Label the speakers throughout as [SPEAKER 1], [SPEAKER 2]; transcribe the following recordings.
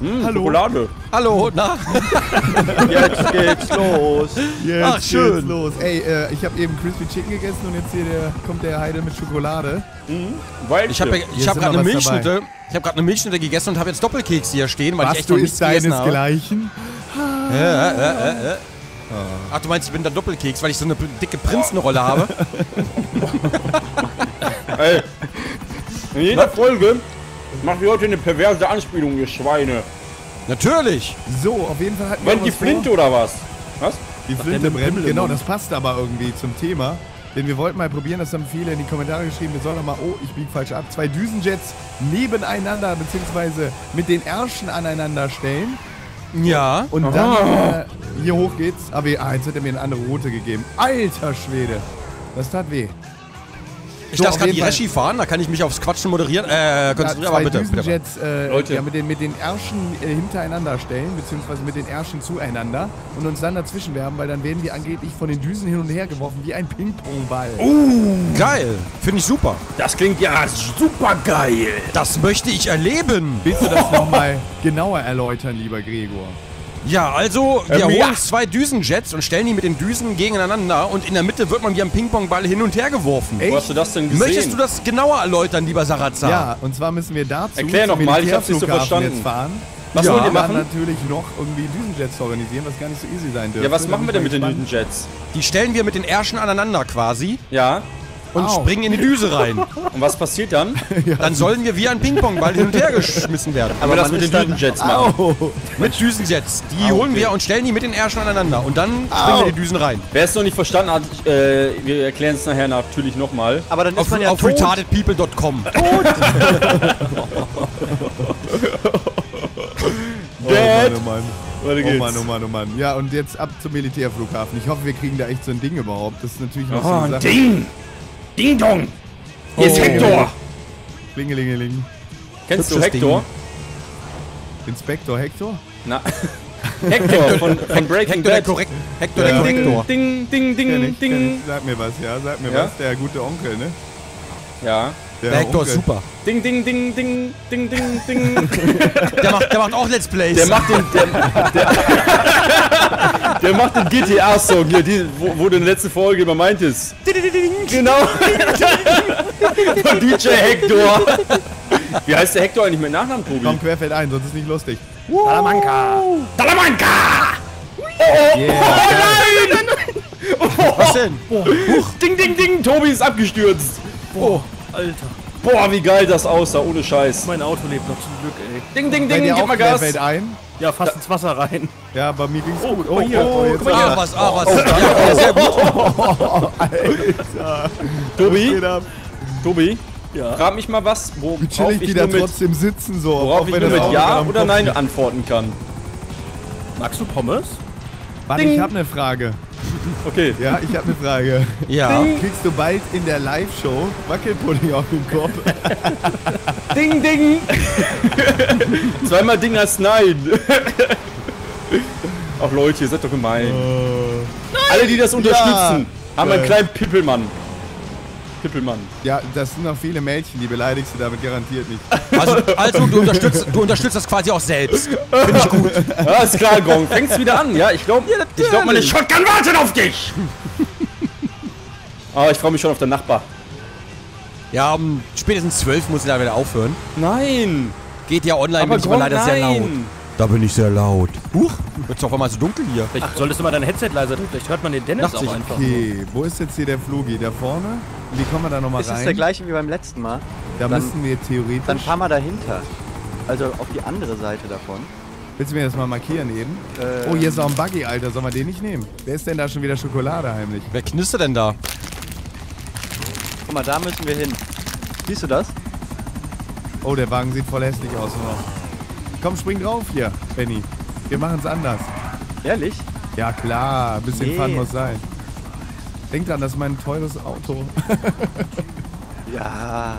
[SPEAKER 1] Hm,
[SPEAKER 2] Hallo.
[SPEAKER 1] Schokolade.
[SPEAKER 3] Hallo, na?
[SPEAKER 1] Jetzt geht's los.
[SPEAKER 2] Jetzt
[SPEAKER 3] Ach, schön.
[SPEAKER 2] geht's los. Ey, äh, ich habe eben Crispy Chicken gegessen und jetzt hier der, kommt der Heide mit Schokolade.
[SPEAKER 1] Weil
[SPEAKER 3] Ich habe ich hab gerade eine
[SPEAKER 2] was dabei.
[SPEAKER 3] Milchschnitte. Ich habe gerade eine Milchschnitte gegessen und habe jetzt Doppelkeks hier stehen, weil ich
[SPEAKER 2] Was,
[SPEAKER 3] echt
[SPEAKER 2] du
[SPEAKER 3] noch nichts gegessen habe.
[SPEAKER 2] deinesgleichen?
[SPEAKER 3] Äh, äh, äh, äh. Ach, du meinst, ich bin der Doppelkeks, weil ich so eine dicke Prinzenrolle habe?
[SPEAKER 1] Ey, in jeder Folge macht ihr heute eine perverse Anspielung, ihr Schweine.
[SPEAKER 3] Natürlich.
[SPEAKER 2] So, auf jeden Fall hatten wir
[SPEAKER 1] Brennt die
[SPEAKER 2] was vor.
[SPEAKER 1] Flinte oder was? Was?
[SPEAKER 2] Die Flinte brennt, genau, das passt aber irgendwie zum Thema. Denn wir wollten mal probieren, das haben viele in die Kommentare geschrieben, wir sollen doch mal, oh, ich biege falsch ab, zwei Düsenjets nebeneinander, beziehungsweise mit den Ärschen aneinander stellen.
[SPEAKER 3] Ja.
[SPEAKER 2] Und dann äh, hier hoch geht's. Aber ah, jetzt hat er mir eine andere Route gegeben. Alter Schwede. Das tat weh.
[SPEAKER 3] Ich
[SPEAKER 2] So,
[SPEAKER 3] darf
[SPEAKER 2] auf
[SPEAKER 3] gerade die. Regie fahren, da kann ich mich aufs Quatschen moderieren. Äh,
[SPEAKER 2] Ja,
[SPEAKER 3] konzentrieren, aber bitte. bitte.
[SPEAKER 2] Düsenjets äh,
[SPEAKER 1] Leute.
[SPEAKER 2] ja, mit, den, mit den Ärschen äh, hintereinander stellen, beziehungsweise mit den Ärschen zueinander und uns dann dazwischen werfen, weil dann werden wir angeblich von den Düsen hin und her geworfen wie ein Ping-Pong-Ball.
[SPEAKER 3] Geil. Finde ich super.
[SPEAKER 1] Das klingt ja super geil.
[SPEAKER 3] Das möchte ich erleben.
[SPEAKER 2] Willst du das nochmal genauer erläutern, lieber Gregor?
[SPEAKER 3] Ja, also wir
[SPEAKER 1] Ähm,
[SPEAKER 3] holen
[SPEAKER 1] ja.
[SPEAKER 3] uns zwei Düsenjets und stellen die mit den Düsen gegeneinander und in der Mitte wird man wie ein Ping-Pong-Ball hin und her geworfen.
[SPEAKER 2] Ey,
[SPEAKER 1] Wo hast du das denn gesehen?
[SPEAKER 3] Möchtest du das genauer erläutern, lieber Sarazar?
[SPEAKER 2] Ja, und zwar müssen wir dazu
[SPEAKER 1] Erklär noch mal, ich hab's nicht so verstanden.
[SPEAKER 2] jetzt fahren.
[SPEAKER 1] Was
[SPEAKER 2] ja,
[SPEAKER 1] wollt ihr
[SPEAKER 2] dann
[SPEAKER 1] machen?
[SPEAKER 2] natürlich noch irgendwie Düsenjets organisieren, was gar nicht so easy sein dürfte.
[SPEAKER 1] Ja, was machen wir denn mit den
[SPEAKER 2] Düsen?
[SPEAKER 1] Düsenjets?
[SPEAKER 3] Die stellen wir mit den Ärschen aneinander quasi
[SPEAKER 1] Ja.
[SPEAKER 3] Und
[SPEAKER 2] Au.
[SPEAKER 3] springen in die Düse rein.
[SPEAKER 1] Und was passiert dann?
[SPEAKER 3] Dann sollen wir wie ein Ping-Pong-Ball hin und her geschmissen werden.
[SPEAKER 1] Aber das mit den Düsenjets machen.
[SPEAKER 2] Au.
[SPEAKER 3] Mit Düsenjets. Die holen wir und stellen die mit den Ärschen aneinander. Und dann springen
[SPEAKER 2] Au.
[SPEAKER 3] wir in die Düsen rein.
[SPEAKER 1] Wer es noch nicht verstanden hat, ich, äh, wir erklären es nachher natürlich nochmal.
[SPEAKER 4] Aber dann ist
[SPEAKER 3] Auf,
[SPEAKER 4] man ja
[SPEAKER 3] auf retardedpeople.com.
[SPEAKER 2] Oh Mann, oh Mann.
[SPEAKER 1] Weiter
[SPEAKER 2] Oh Mann, oh Mann, oh Mann. Ja, und jetzt ab zum Militärflughafen. Ich hoffe, wir kriegen da echt so ein Ding überhaupt. Das ist natürlich noch so
[SPEAKER 1] Oh,
[SPEAKER 2] eine
[SPEAKER 1] ein
[SPEAKER 2] Sache.
[SPEAKER 1] Ding! Ding Dong! Hier ist
[SPEAKER 2] Oh.
[SPEAKER 1] Hector!
[SPEAKER 2] Klingelingeling.
[SPEAKER 1] Kennst du
[SPEAKER 3] Hübsches
[SPEAKER 1] Hector?
[SPEAKER 2] Inspektor Hector?
[SPEAKER 1] Na. Hector von, von Breaking
[SPEAKER 3] Hector der
[SPEAKER 1] Bad.
[SPEAKER 3] korrekt. Hector
[SPEAKER 2] Ja.
[SPEAKER 3] der
[SPEAKER 1] Ding,
[SPEAKER 3] Korrektor.
[SPEAKER 1] ding, ding, ding, ding.
[SPEAKER 2] ich. Sag mir was, ja, sag mir
[SPEAKER 1] Ja?
[SPEAKER 2] was. Der gute Onkel, ne?
[SPEAKER 1] Ja.
[SPEAKER 2] Der,
[SPEAKER 3] Der Hector ist
[SPEAKER 2] Onkel.
[SPEAKER 3] super.
[SPEAKER 1] Ding, ding, ding, ding, ding, ding, ding.
[SPEAKER 3] Der macht, der macht auch Let's Plays.
[SPEAKER 1] Der macht den, der, der, der macht den GTA-Song hier, die, wo, wo du in der letzten Folge immer meintest. Genau. Von DJ Hector. Wie heißt der Hector eigentlich mit Nachnamen, Tobi?
[SPEAKER 2] Komm querfeld ein, sonst ist nicht lustig.
[SPEAKER 1] Salamanca. Salamanca!
[SPEAKER 2] Yeah,
[SPEAKER 3] Was denn?
[SPEAKER 1] Ding, ding, ding, Tobi ist abgestürzt.
[SPEAKER 4] Oh, Alter.
[SPEAKER 1] Boah, wie geil das aussah, ohne Scheiß.
[SPEAKER 4] Mein Auto lebt noch zum Glück, ey.
[SPEAKER 1] Ding, ding, ding, gib mal Gas.
[SPEAKER 2] ein?
[SPEAKER 4] Ja, fast ins Wasser rein.
[SPEAKER 2] Ja, bei mir ging's gut.
[SPEAKER 4] guck mal hier.
[SPEAKER 2] oh, jetzt
[SPEAKER 3] Ah, was, ah, was. Ja, ja, sehr gut.
[SPEAKER 1] Tobi,
[SPEAKER 2] geht ab.
[SPEAKER 1] Tobi,
[SPEAKER 4] Ja.
[SPEAKER 1] frag mich mal was,
[SPEAKER 2] chillig
[SPEAKER 1] ich
[SPEAKER 2] die
[SPEAKER 1] nur
[SPEAKER 2] da
[SPEAKER 1] mit,
[SPEAKER 2] trotzdem sitzen, so.
[SPEAKER 1] worauf ich
[SPEAKER 2] wenn
[SPEAKER 1] nur mit Ja oder Nein antworten kann.
[SPEAKER 4] Magst du Pommes?
[SPEAKER 2] Warte,
[SPEAKER 1] Ding.
[SPEAKER 2] ich habe eine Frage.
[SPEAKER 1] Okay.
[SPEAKER 2] Ja, ich habe eine Frage.
[SPEAKER 3] Ja.
[SPEAKER 2] Kriegst du bald in der Live-Show Wackelpudding auf den Kopf?
[SPEAKER 1] Ding, ding. Zweimal Ding als Nein. Ach Leute, ihr seid doch gemein. Alle, die das unterstützen, haben einen kleinen Pippelmann. Pippelmann.
[SPEAKER 2] Ja, das sind noch viele Mädchen, die beleidigst du damit garantiert nicht.
[SPEAKER 3] Also, also du, unterstützt, du unterstützt das quasi auch selbst. Finde ich gut.
[SPEAKER 1] Ja, ist klar, Gong. Fängt's wieder an, ja? Ich glaube, ich glaub, meine Shotgun wartet auf dich. Aber ich freue mich schon auf den Nachbar.
[SPEAKER 3] Ja, um spätestens 12 muss ich da wieder aufhören.
[SPEAKER 1] Nein.
[SPEAKER 3] Geht ja online,
[SPEAKER 1] Aber
[SPEAKER 3] bin ich aber leider sehr laut.
[SPEAKER 1] nein.
[SPEAKER 3] Da bin ich sehr laut. Huch, wird's auf einmal so dunkel hier.
[SPEAKER 4] Vielleicht solltest du mal dein Headset leiser drücken. Vielleicht hört man den Dennis
[SPEAKER 3] Dachte
[SPEAKER 4] auch einfach.
[SPEAKER 2] Okay, wo ist jetzt hier der Flugi? Da vorne? Wie kommen wir da nochmal
[SPEAKER 5] Ist es
[SPEAKER 2] rein?
[SPEAKER 5] der gleiche wie beim letzten Mal?
[SPEAKER 2] da
[SPEAKER 5] Dann-
[SPEAKER 2] müssen wir theoretisch...
[SPEAKER 5] Dann fahr mal dahinter. Also auf die andere Seite davon.
[SPEAKER 2] Willst du mir das mal markieren eben?
[SPEAKER 5] Ähm,
[SPEAKER 2] Oh, hier ist auch ein Buggy, Alter. Sollen wir den nicht nehmen? Wer ist denn da schon wieder Schokolade heimlich?
[SPEAKER 3] Wer knistert denn da?
[SPEAKER 5] Guck mal, da müssen wir hin. Siehst du das?
[SPEAKER 2] Oh, der Wagen sieht voll hässlich aus. Noch. Komm, spring drauf hier, Benny. Wir machen's anders.
[SPEAKER 5] Ehrlich?
[SPEAKER 2] Ja, klar. Ein bisschen
[SPEAKER 5] Nee.
[SPEAKER 2] Fun muss sein. Denk dran, das ist mein teures Auto.
[SPEAKER 5] Ja.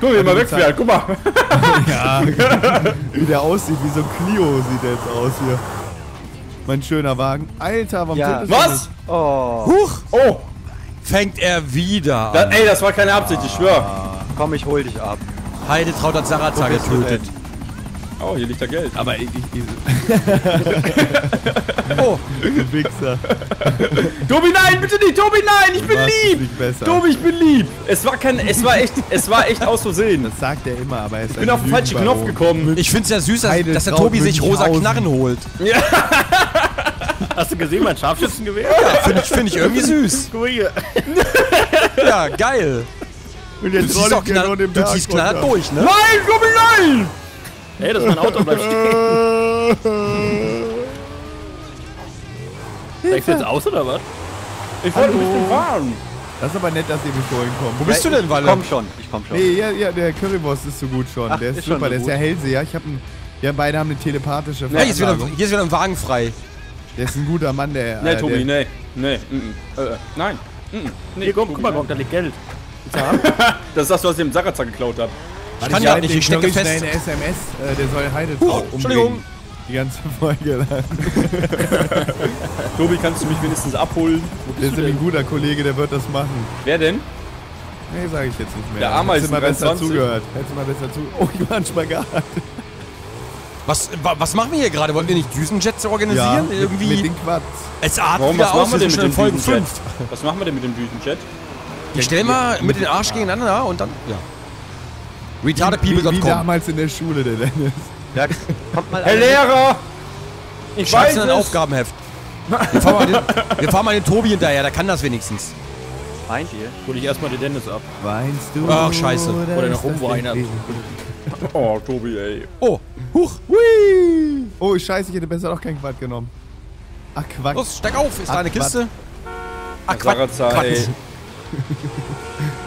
[SPEAKER 1] Guck mal, wie mal
[SPEAKER 2] Also,
[SPEAKER 1] wegfährt. Guck mal.
[SPEAKER 2] ja, wie der aussieht. Wie so ein Clio sieht der jetzt aus hier. Mein schöner Wagen. Alter, warum
[SPEAKER 5] Ja.
[SPEAKER 1] Was?
[SPEAKER 5] Oh.
[SPEAKER 3] Huch,
[SPEAKER 1] Oh.
[SPEAKER 3] fängt er wieder an.
[SPEAKER 1] ey, das war keine Absicht, ich schwör.
[SPEAKER 5] Komm, ich hol dich ab.
[SPEAKER 3] Heide Traut hat
[SPEAKER 2] du
[SPEAKER 3] getötet.
[SPEAKER 1] Oh, hier liegt da Geld.
[SPEAKER 2] Aber ich, ich, ich
[SPEAKER 3] Oh,
[SPEAKER 2] du Wichser.
[SPEAKER 1] Tobi, nein, bitte nicht, Tobi, nein, ich bin lieb.
[SPEAKER 2] nicht besser.
[SPEAKER 1] Tobi, ich bin lieb. Es war kein, es war echt, es war echt aus Versehen.
[SPEAKER 2] Das sagt er immer, aber er ist
[SPEAKER 1] Ich bin auf den falschen Knopf gekommen.
[SPEAKER 3] ich find's ja süß, dass,
[SPEAKER 2] Heide
[SPEAKER 3] dass der
[SPEAKER 2] Traut
[SPEAKER 3] Tobi sich rosa
[SPEAKER 2] Münchhausen.
[SPEAKER 3] Knarren holt.
[SPEAKER 4] Hast du gesehen, mein Scharfschützengewehr?
[SPEAKER 3] Finde ich, find ich irgendwie süß.
[SPEAKER 4] Guck mal hier.
[SPEAKER 3] Ja, geil.
[SPEAKER 2] Und
[SPEAKER 3] Du
[SPEAKER 2] jetzt
[SPEAKER 3] ziehst,
[SPEAKER 2] roll
[SPEAKER 3] auch
[SPEAKER 2] ich nur
[SPEAKER 3] knall,
[SPEAKER 2] den
[SPEAKER 3] du
[SPEAKER 2] Berg
[SPEAKER 3] ziehst knallhart
[SPEAKER 2] runter.
[SPEAKER 3] durch, ne?
[SPEAKER 1] Nein, Tobi, nein.
[SPEAKER 4] Hey, das ist mein Auto, bleib stehen. Steigst du jetzt aus oder was?
[SPEAKER 1] Ich wollte ein bisschen fahren.
[SPEAKER 2] Das ist aber nett, dass ihr mich vorhin kommt.
[SPEAKER 3] Wo bist du denn, Walle?
[SPEAKER 5] Komm schon, ich komm schon.
[SPEAKER 2] Nee, ja, ja, der Currywurst ist so gut schon.
[SPEAKER 5] Ach,
[SPEAKER 2] der ist,
[SPEAKER 5] ist schon
[SPEAKER 2] super,
[SPEAKER 5] so
[SPEAKER 2] der ist der Hellseher. Ich hab einen, ja, beide haben eine telepathische
[SPEAKER 3] Hey, hier, ist wieder, hier ist wieder ein Wagen frei.
[SPEAKER 2] Der ist ein guter Mann, der.
[SPEAKER 1] Nee,
[SPEAKER 2] äh,
[SPEAKER 1] Tobi,
[SPEAKER 2] der,
[SPEAKER 1] nee. Nee, mm, mm. Äh, nein. Mm, mm. Nee,
[SPEAKER 4] Hier, komm,
[SPEAKER 1] Tobi,
[SPEAKER 4] guck mal, da liegt Geld.
[SPEAKER 1] Das ist das, was ich dem Sarazar geklaut habe.
[SPEAKER 3] Ich kann ja nicht, ich stecke fest.
[SPEAKER 2] eine SMS, äh, der soll Heide
[SPEAKER 3] Huch,
[SPEAKER 2] drauf
[SPEAKER 3] Entschuldigung.
[SPEAKER 2] umbringen. Die ganze Folge lang.
[SPEAKER 1] Tobi, kannst du mich wenigstens abholen?
[SPEAKER 2] Der ist nämlich ein guter Kollege, der wird das machen.
[SPEAKER 1] Wer denn?
[SPEAKER 2] Nee, sage ich jetzt nicht mehr.
[SPEAKER 1] Der Ameisen
[SPEAKER 2] Hättest du mal besser
[SPEAKER 1] 23.
[SPEAKER 2] zugehört. Hättest du mal besser zu. Oh, ich war ein Spagat.
[SPEAKER 3] Was, wa- was machen wir hier gerade? Wollen wir nicht Düsenjets organisieren?
[SPEAKER 2] mit,
[SPEAKER 3] Irgendwie.
[SPEAKER 2] mit den Quads.
[SPEAKER 3] es atmet
[SPEAKER 1] Warum, was
[SPEAKER 3] aus,
[SPEAKER 1] machen wir
[SPEAKER 3] wir
[SPEAKER 1] denn mit
[SPEAKER 3] schon
[SPEAKER 1] dem
[SPEAKER 3] in Folge
[SPEAKER 1] Düsenjet?
[SPEAKER 3] 5.
[SPEAKER 1] Was machen wir denn mit dem Düsenjet?
[SPEAKER 3] Ich stell mal mit den Arsch gegeneinander und dann. Ja.
[SPEAKER 2] Wie, wie
[SPEAKER 3] Retardedpeople.com.
[SPEAKER 2] damals in der Schule, der Dennis.
[SPEAKER 5] Ja, kommt mal
[SPEAKER 1] Herr. Lehrer! Ich
[SPEAKER 3] Schreib's
[SPEAKER 1] weiß
[SPEAKER 3] in ein
[SPEAKER 1] es.
[SPEAKER 3] Aufgabenheft. Wir fahren, mal den, wir fahren mal den Tobi hinterher, der kann das wenigstens.
[SPEAKER 5] Meint ihr?
[SPEAKER 4] Hol ich erstmal den Dennis ab.
[SPEAKER 2] Weinst du?
[SPEAKER 3] Ach, scheiße.
[SPEAKER 4] Oder noch rumweinert.
[SPEAKER 2] Leben?
[SPEAKER 1] Oh, Tobi, ey.
[SPEAKER 3] Oh, huch.
[SPEAKER 2] Hui. Oh, scheiße, ich hätte besser doch kein Quad genommen. Ach, Quatsch.
[SPEAKER 3] Los, steig auf. Ist da
[SPEAKER 2] Ach,
[SPEAKER 3] eine Kiste? Ach, Quatsch. Quatsch.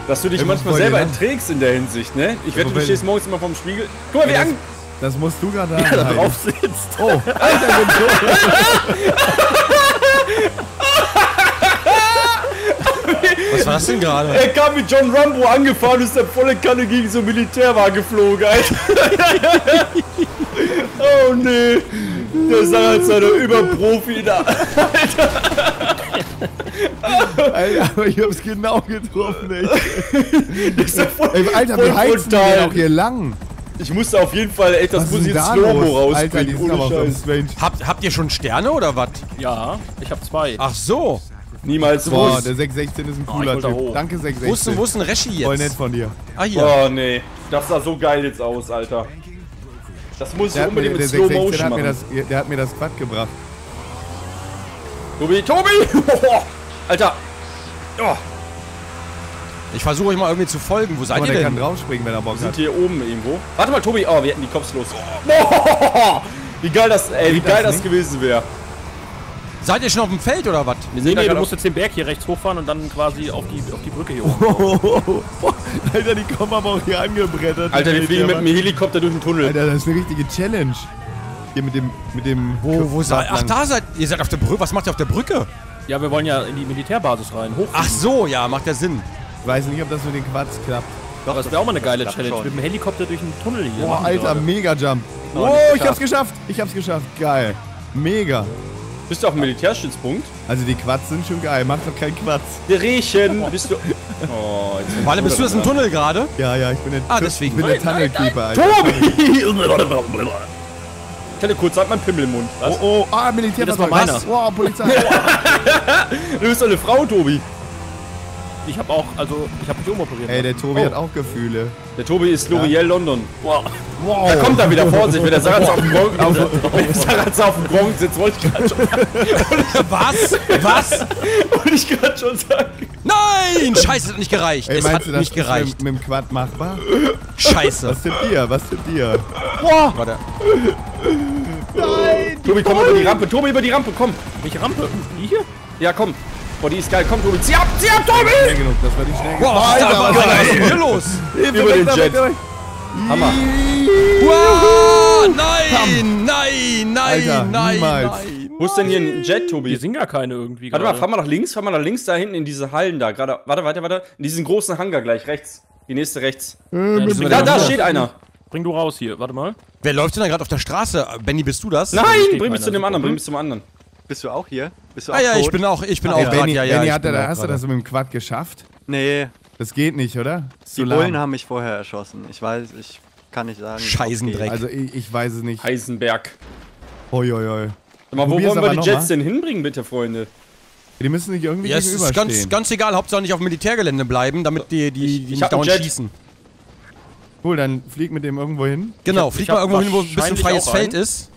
[SPEAKER 1] Dass du dich
[SPEAKER 2] Ey,
[SPEAKER 1] manchmal selber
[SPEAKER 2] Nacht.
[SPEAKER 1] entträgst in der Hinsicht, ne? Ich wette, du stehst morgens immer vorm Spiegel. Guck mal, wie
[SPEAKER 2] Ja,
[SPEAKER 1] an...
[SPEAKER 2] Das musst du gerade sagen.
[SPEAKER 4] Da
[SPEAKER 2] Heide.
[SPEAKER 4] drauf sitzt.
[SPEAKER 2] Oh, Alter, bin
[SPEAKER 3] Was war das denn gerade?
[SPEAKER 1] Er kam wie John Rambo angefahren und ist der volle Kanne gegen so Militärwagen geflogen, Alter. oh nee. Der Sarazar, der Überprofi da.
[SPEAKER 2] Alter, aber ich hab's genau getroffen, ey.
[SPEAKER 1] Ist der voll,
[SPEAKER 2] ey Alter,
[SPEAKER 1] voll
[SPEAKER 2] wie heizen denn auch hier lang?
[SPEAKER 1] Ich musste auf jeden Fall, ey, das
[SPEAKER 2] Was
[SPEAKER 1] muss jetzt
[SPEAKER 2] da
[SPEAKER 1] Slow-Mo?
[SPEAKER 2] Alter, die
[SPEAKER 1] rausbringen,
[SPEAKER 2] sind aber auch
[SPEAKER 1] ohne
[SPEAKER 2] so
[SPEAKER 1] Scheiß.
[SPEAKER 2] strange.
[SPEAKER 3] Habt, habt ihr schon Sterne oder was?
[SPEAKER 4] Ja, ich hab zwei.
[SPEAKER 3] Ach so.
[SPEAKER 1] Niemals
[SPEAKER 2] Boah,
[SPEAKER 1] los.
[SPEAKER 2] der 616 ist ein
[SPEAKER 4] Oh,
[SPEAKER 2] cooler
[SPEAKER 4] wollte
[SPEAKER 2] Typ. Danke,
[SPEAKER 3] Wo ist, denn-
[SPEAKER 2] 616.
[SPEAKER 3] wo ist denn Reschi jetzt?
[SPEAKER 2] Voll nett von dir.
[SPEAKER 3] Ah, hier.
[SPEAKER 1] Oh nee. Das sah so geil jetzt aus, Alter. Das muss ich
[SPEAKER 2] Der, mir,
[SPEAKER 1] unbedingt
[SPEAKER 2] der
[SPEAKER 1] mit Slow
[SPEAKER 2] 616
[SPEAKER 1] Motion
[SPEAKER 2] hat mir,
[SPEAKER 1] machen.
[SPEAKER 2] das, der hat mir das Quad gebracht.
[SPEAKER 1] Tobi, Tobi! Alter! Oh,
[SPEAKER 3] Ich versuche euch mal irgendwie zu folgen. Wo seid
[SPEAKER 2] Aber
[SPEAKER 3] ihr
[SPEAKER 2] der kann
[SPEAKER 3] denn?
[SPEAKER 2] draufspringen, wenn er Bock
[SPEAKER 1] wir sind
[SPEAKER 2] hat.
[SPEAKER 1] hier oben irgendwo. Warte mal, Tobi. Oh, wir hätten die Cops los. Boah, wie geil das, ey, wie
[SPEAKER 2] das
[SPEAKER 1] geil das
[SPEAKER 2] nicht?
[SPEAKER 1] gewesen wäre.
[SPEAKER 3] Seid ihr schon auf dem Feld oder was?
[SPEAKER 1] Wir
[SPEAKER 4] Nee, nee, du musst jetzt den Berg hier rechts hochfahren und dann quasi auf die, auf die Brücke hier hoch.
[SPEAKER 2] Alter, die kommen aber auch hier angebrettert.
[SPEAKER 1] Alter, wir
[SPEAKER 2] Die
[SPEAKER 1] fliegen mit dem Helikopter durch den Tunnel.
[SPEAKER 2] Alter, das ist eine richtige Challenge. Hier mit dem, mit dem...
[SPEAKER 3] Wo, wo seid Ach, da seid ihr. seid auf der Brücke. Was macht ihr auf der Brücke?
[SPEAKER 4] Ja, wir wollen ja in die Militärbasis rein. Hoch.
[SPEAKER 3] Ach so, ja, macht ja Sinn.
[SPEAKER 2] Ich weiß nicht, ob das mit den Quads klappt.
[SPEAKER 4] Doch, das wäre auch mal eine geile Challenge.
[SPEAKER 5] schon.
[SPEAKER 4] Mit dem Helikopter durch den Tunnel hier.
[SPEAKER 2] Boah, Alter. Mega-Jump.
[SPEAKER 5] Oh,
[SPEAKER 2] ich hab's geschafft. Ich hab's geschafft. Geil. Mega.
[SPEAKER 1] Bist du auf dem Militärstützpunkt?
[SPEAKER 2] Also die Quads sind schon geil. Mach doch keinen Quatsch.
[SPEAKER 1] Der Riechen. Bist du. Oh, jetzt
[SPEAKER 3] Warte, bist du das im Tunnel gerade?
[SPEAKER 2] Ja, ja, ich bin der,
[SPEAKER 3] Ah, deswegen.
[SPEAKER 2] Ich bin der Tunnelkeeper, Alter.
[SPEAKER 1] Tobi! Ich hatte kurz halt meinen Pimmel im Mund. Was?
[SPEAKER 2] Oh, oh, ah, Militär.
[SPEAKER 4] Das war
[SPEAKER 2] was?
[SPEAKER 4] meiner.
[SPEAKER 2] Wow, Polizei.
[SPEAKER 1] Du bist doch eine Frau, Tobi.
[SPEAKER 4] Ich hab auch, also, ich hab mich umoperiert.
[SPEAKER 2] Ey, der Tobi
[SPEAKER 1] Oh.
[SPEAKER 2] hat auch Gefühle.
[SPEAKER 1] Der Tobi ist L'Oreal London.
[SPEAKER 4] Boah.
[SPEAKER 2] Wow.
[SPEAKER 1] Da kommt er wieder vor sich, wenn der Sarazar auf dem Gronk, auf, auf dem Gronk sitzt, wollte ich gerade schon,
[SPEAKER 3] Was? Was?
[SPEAKER 1] wollte ich gerade schon sagen.
[SPEAKER 3] Nein! Scheiße, es hat nicht gereicht.
[SPEAKER 2] Ey,
[SPEAKER 3] es
[SPEAKER 2] meinst
[SPEAKER 3] hat
[SPEAKER 2] du, das
[SPEAKER 3] nicht
[SPEAKER 2] ist
[SPEAKER 3] gereicht.
[SPEAKER 2] mit, mit dem Quad machbar?
[SPEAKER 3] Scheiße.
[SPEAKER 2] Was tippt ihr? Was tippt ihr?
[SPEAKER 3] Warte.
[SPEAKER 1] Tobi, komm über die Rampe. Tobi, über die Rampe, komm.
[SPEAKER 4] Welche Rampe? Die hier?
[SPEAKER 1] Ja, komm. Boah, die ist geil. Komm, Tobi. Zieh ab, zieh ab, Tobi!
[SPEAKER 2] Schnell genug, das war nicht schnell genug.
[SPEAKER 3] Boah, Alter, was ist denn hier los?
[SPEAKER 1] Über den Jet. Hammer.
[SPEAKER 3] Wow, nein, nein, nein,
[SPEAKER 2] Alter,
[SPEAKER 3] nein,
[SPEAKER 2] niemals.
[SPEAKER 3] nein.
[SPEAKER 1] Wo ist denn hier ein Jet,
[SPEAKER 4] Hier
[SPEAKER 1] Tobi?
[SPEAKER 4] sind gar keine irgendwie.
[SPEAKER 1] Warte mal,
[SPEAKER 4] gerade.
[SPEAKER 1] fahr mal nach links, fahr mal nach links, da hinten in diese Hallen da. Gerade, warte, warte, warte. In diesen großen Hangar gleich rechts. Die nächste rechts.
[SPEAKER 4] Ja, die sind
[SPEAKER 1] Da, da
[SPEAKER 4] hier.
[SPEAKER 1] steht einer.
[SPEAKER 4] Bring du raus hier, warte mal.
[SPEAKER 3] Wer läuft denn da gerade auf der Straße? Benny, bist du das?
[SPEAKER 1] Nein, bring mich zu dem anderen, bring mich zum anderen.
[SPEAKER 5] Bist du auch hier? Bist du
[SPEAKER 3] Ah
[SPEAKER 5] auch
[SPEAKER 3] ja, ich
[SPEAKER 5] tot?
[SPEAKER 3] bin auch, ich bin auch
[SPEAKER 2] Ey,
[SPEAKER 3] gerade,
[SPEAKER 2] Benny,
[SPEAKER 3] ja, ja.
[SPEAKER 2] Benny
[SPEAKER 3] ich
[SPEAKER 2] hat, da,
[SPEAKER 3] auch
[SPEAKER 2] hast du das mit dem Quad geschafft?
[SPEAKER 5] Nee,
[SPEAKER 2] Das geht nicht, oder?
[SPEAKER 5] Die. Bullen haben mich vorher erschossen. Ich weiß, ich kann ich sagen.
[SPEAKER 3] Scheißendreck.
[SPEAKER 2] Also ich, ich weiß es nicht.
[SPEAKER 1] Heisenberg.
[SPEAKER 2] Hoi, hoi, hoi.
[SPEAKER 1] Sag mal, wo wollen wir
[SPEAKER 2] aber
[SPEAKER 1] die Jets denn hinbringen, bitte, Freunde?
[SPEAKER 2] Die müssen nicht irgendwie
[SPEAKER 3] Ja, es ist ganz, ganz egal, Hauptsache nicht auf Militärgelände bleiben, damit die, die,
[SPEAKER 1] Ich-
[SPEAKER 3] die
[SPEAKER 1] ich
[SPEAKER 3] nicht dauernd schießen.
[SPEAKER 2] Cool, dann flieg mit dem irgendwo hin.
[SPEAKER 3] Genau, flieg
[SPEAKER 4] ich
[SPEAKER 3] mal irgendwo hin, wo ein bisschen freies
[SPEAKER 4] auch
[SPEAKER 3] Feld ist.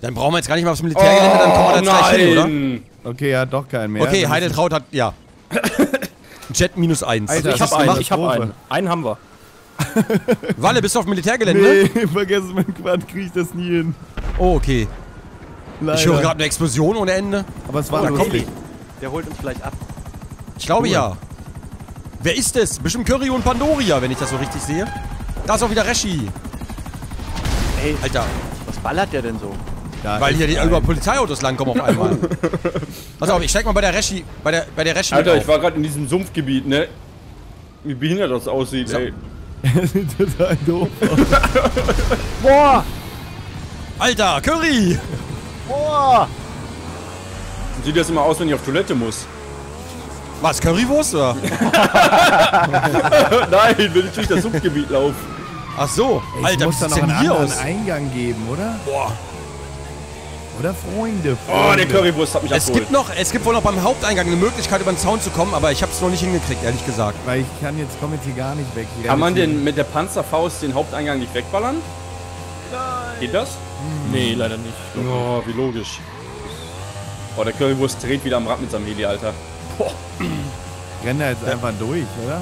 [SPEAKER 3] Dann brauchen wir jetzt gar nicht mehr aufs Militärgelände, dann kommen wir da jetzt gleich hin, oder?
[SPEAKER 1] nein!
[SPEAKER 2] Okay, ja, doch keinen mehr.
[SPEAKER 3] Okay, Heideltraut hat, ja. Jet minus eins.
[SPEAKER 2] Alter,
[SPEAKER 4] Ich hab einen,
[SPEAKER 2] eine
[SPEAKER 4] ich hab einen. Einen haben wir.
[SPEAKER 3] Walle, bist du auf dem Militärgelände?
[SPEAKER 2] Nee, vergiss mein Quad, krieg ich das nie hin.
[SPEAKER 3] Oh, okay.
[SPEAKER 2] Leider.
[SPEAKER 3] Ich höre gerade eine Explosion ohne Ende.
[SPEAKER 2] Aber es war
[SPEAKER 5] Oh,
[SPEAKER 2] lustig.
[SPEAKER 5] Der holt uns vielleicht ab.
[SPEAKER 3] Ich glaube
[SPEAKER 2] Cool.
[SPEAKER 3] ja. Wer ist es? Bestimmt Curry und Pandoria, wenn ich das so richtig sehe. Da ist auch wieder Reschi.
[SPEAKER 5] Ey,
[SPEAKER 3] Alter,
[SPEAKER 5] was ballert der denn so?
[SPEAKER 2] Da
[SPEAKER 3] weil hier die über Polizeiautos langkommen auf einmal. Pass auf, ich steig mal bei der Reschi, bei der, bei der Reschi
[SPEAKER 1] Alter, ich war gerade in diesem Sumpfgebiet, ne? Wie behindert das aussieht, ey.
[SPEAKER 2] Sieht total doof.
[SPEAKER 5] Boah!
[SPEAKER 3] Alter, Curry!
[SPEAKER 5] Boah!
[SPEAKER 1] Sieht das immer aus, wenn ich auf Toilette muss?
[SPEAKER 3] Was, Currywurst oder?
[SPEAKER 1] Nein, wenn ich durch das Sumpfgebiet laufe.
[SPEAKER 3] Ach so.
[SPEAKER 2] Es
[SPEAKER 3] Alter,
[SPEAKER 2] muss da noch einen
[SPEAKER 3] hier
[SPEAKER 2] anderen
[SPEAKER 3] aus?
[SPEAKER 2] Eingang geben, oder?
[SPEAKER 3] Boah.
[SPEAKER 2] Oder Freunde,
[SPEAKER 1] Oh,
[SPEAKER 2] Freunde.
[SPEAKER 1] der Currywurst hat mich
[SPEAKER 3] Es
[SPEAKER 1] abgeholt.
[SPEAKER 3] gibt noch, es gibt wohl noch beim Haupteingang eine Möglichkeit, über den Zaun zu kommen, aber ich hab's noch nicht hingekriegt, ehrlich gesagt.
[SPEAKER 2] Weil ich kann jetzt, komm jetzt hier gar nicht weg.
[SPEAKER 1] Kann man denn mit der Panzerfaust den Haupteingang nicht wegballern? Nein. Geht das?
[SPEAKER 4] Nee, leider nicht.
[SPEAKER 1] Oh, wie logisch. Oh, der Currywurst dreht wieder am Rad mit seinem Heli, Alter.
[SPEAKER 2] Ich renn da jetzt einfach durch, oder?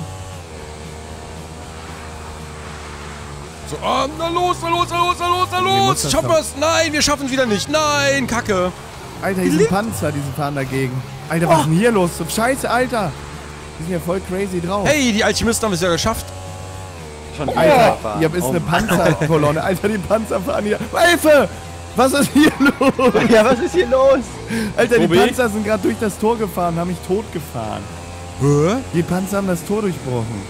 [SPEAKER 3] So, ah, na los, na los, na los, na los, na
[SPEAKER 2] Nee,
[SPEAKER 3] los!
[SPEAKER 2] das
[SPEAKER 3] Schaffen wir's? Nein, wir schaffen es wieder nicht. Nein, Kacke.
[SPEAKER 2] Alter, hier sind Panzer, die fahren dagegen. Alter, was ist denn hier los? Scheiße, Alter. Die sind ja voll crazy drauf.
[SPEAKER 3] Hey, die Alchemisten haben es ja geschafft.
[SPEAKER 5] Schon
[SPEAKER 2] Alter,
[SPEAKER 5] wieder
[SPEAKER 2] hier ist
[SPEAKER 5] Oh
[SPEAKER 2] eine. Panzerkolonne. Alter, die Panzer fahren hier. Hilfe! Was ist hier los?
[SPEAKER 5] Ja, was ist hier los?
[SPEAKER 2] Alter, die
[SPEAKER 1] Tobi?
[SPEAKER 2] Panzer sind gerade durch das Tor gefahren, haben mich tot gefahren.
[SPEAKER 3] Hä?
[SPEAKER 2] Die Panzer haben das Tor durchbrochen.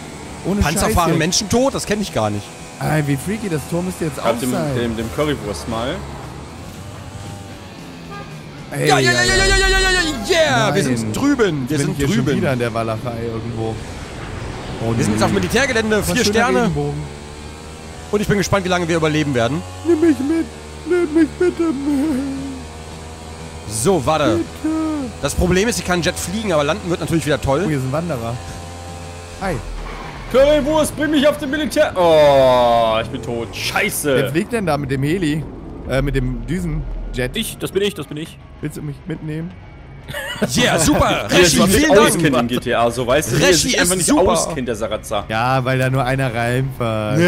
[SPEAKER 2] Ohne
[SPEAKER 3] Panzer
[SPEAKER 2] Scheiß
[SPEAKER 3] fahren. Menschen tot? Das kenne ich gar nicht.
[SPEAKER 2] Ey, wie freaky, das Tor müsste jetzt auch
[SPEAKER 1] dem,
[SPEAKER 2] sein.
[SPEAKER 1] dem, dem Currywurst mal.
[SPEAKER 2] Ey,
[SPEAKER 3] Ja, ja, ja, ja, ja, ja, ja, ja, ja, yeah! Wir
[SPEAKER 2] Nein.
[SPEAKER 3] sind drüben. Wir sind
[SPEAKER 2] hier schon
[SPEAKER 3] drüben.
[SPEAKER 2] wieder in der Walachei irgendwo. Oh,
[SPEAKER 3] Wir sind jetzt auf Militärgelände,
[SPEAKER 2] Was
[SPEAKER 3] vier Sterne.
[SPEAKER 2] Regenbogen.
[SPEAKER 3] Und ich bin gespannt, wie lange wir überleben werden.
[SPEAKER 2] Nimm mich mit. Nimm mich bitte mit.
[SPEAKER 3] So, warte. Das Problem ist, ich kann Jet fliegen, aber landen wird natürlich wieder
[SPEAKER 2] Oh,
[SPEAKER 3] toll.
[SPEAKER 2] hier sind Wanderer. Hi.
[SPEAKER 1] Currywurst, bring mich auf den Militär. Oh, ich bin tot.
[SPEAKER 2] Wer
[SPEAKER 1] Scheiße.
[SPEAKER 2] fliegt denn da mit dem Heli? Äh, mit dem Düsenjet?
[SPEAKER 4] Ich, das bin ich, das bin ich.
[SPEAKER 2] Willst du mich mitnehmen?
[SPEAKER 3] Yeah, super.
[SPEAKER 1] Nicht
[SPEAKER 3] vielen
[SPEAKER 1] auskennt
[SPEAKER 3] Dank.
[SPEAKER 1] in GTA, so weißt du, der
[SPEAKER 3] Rechi
[SPEAKER 1] sich einfach
[SPEAKER 3] ist
[SPEAKER 1] nicht
[SPEAKER 3] super.
[SPEAKER 1] auskennt, der Sarazar.
[SPEAKER 2] Ja, weil da nur einer reinfährt.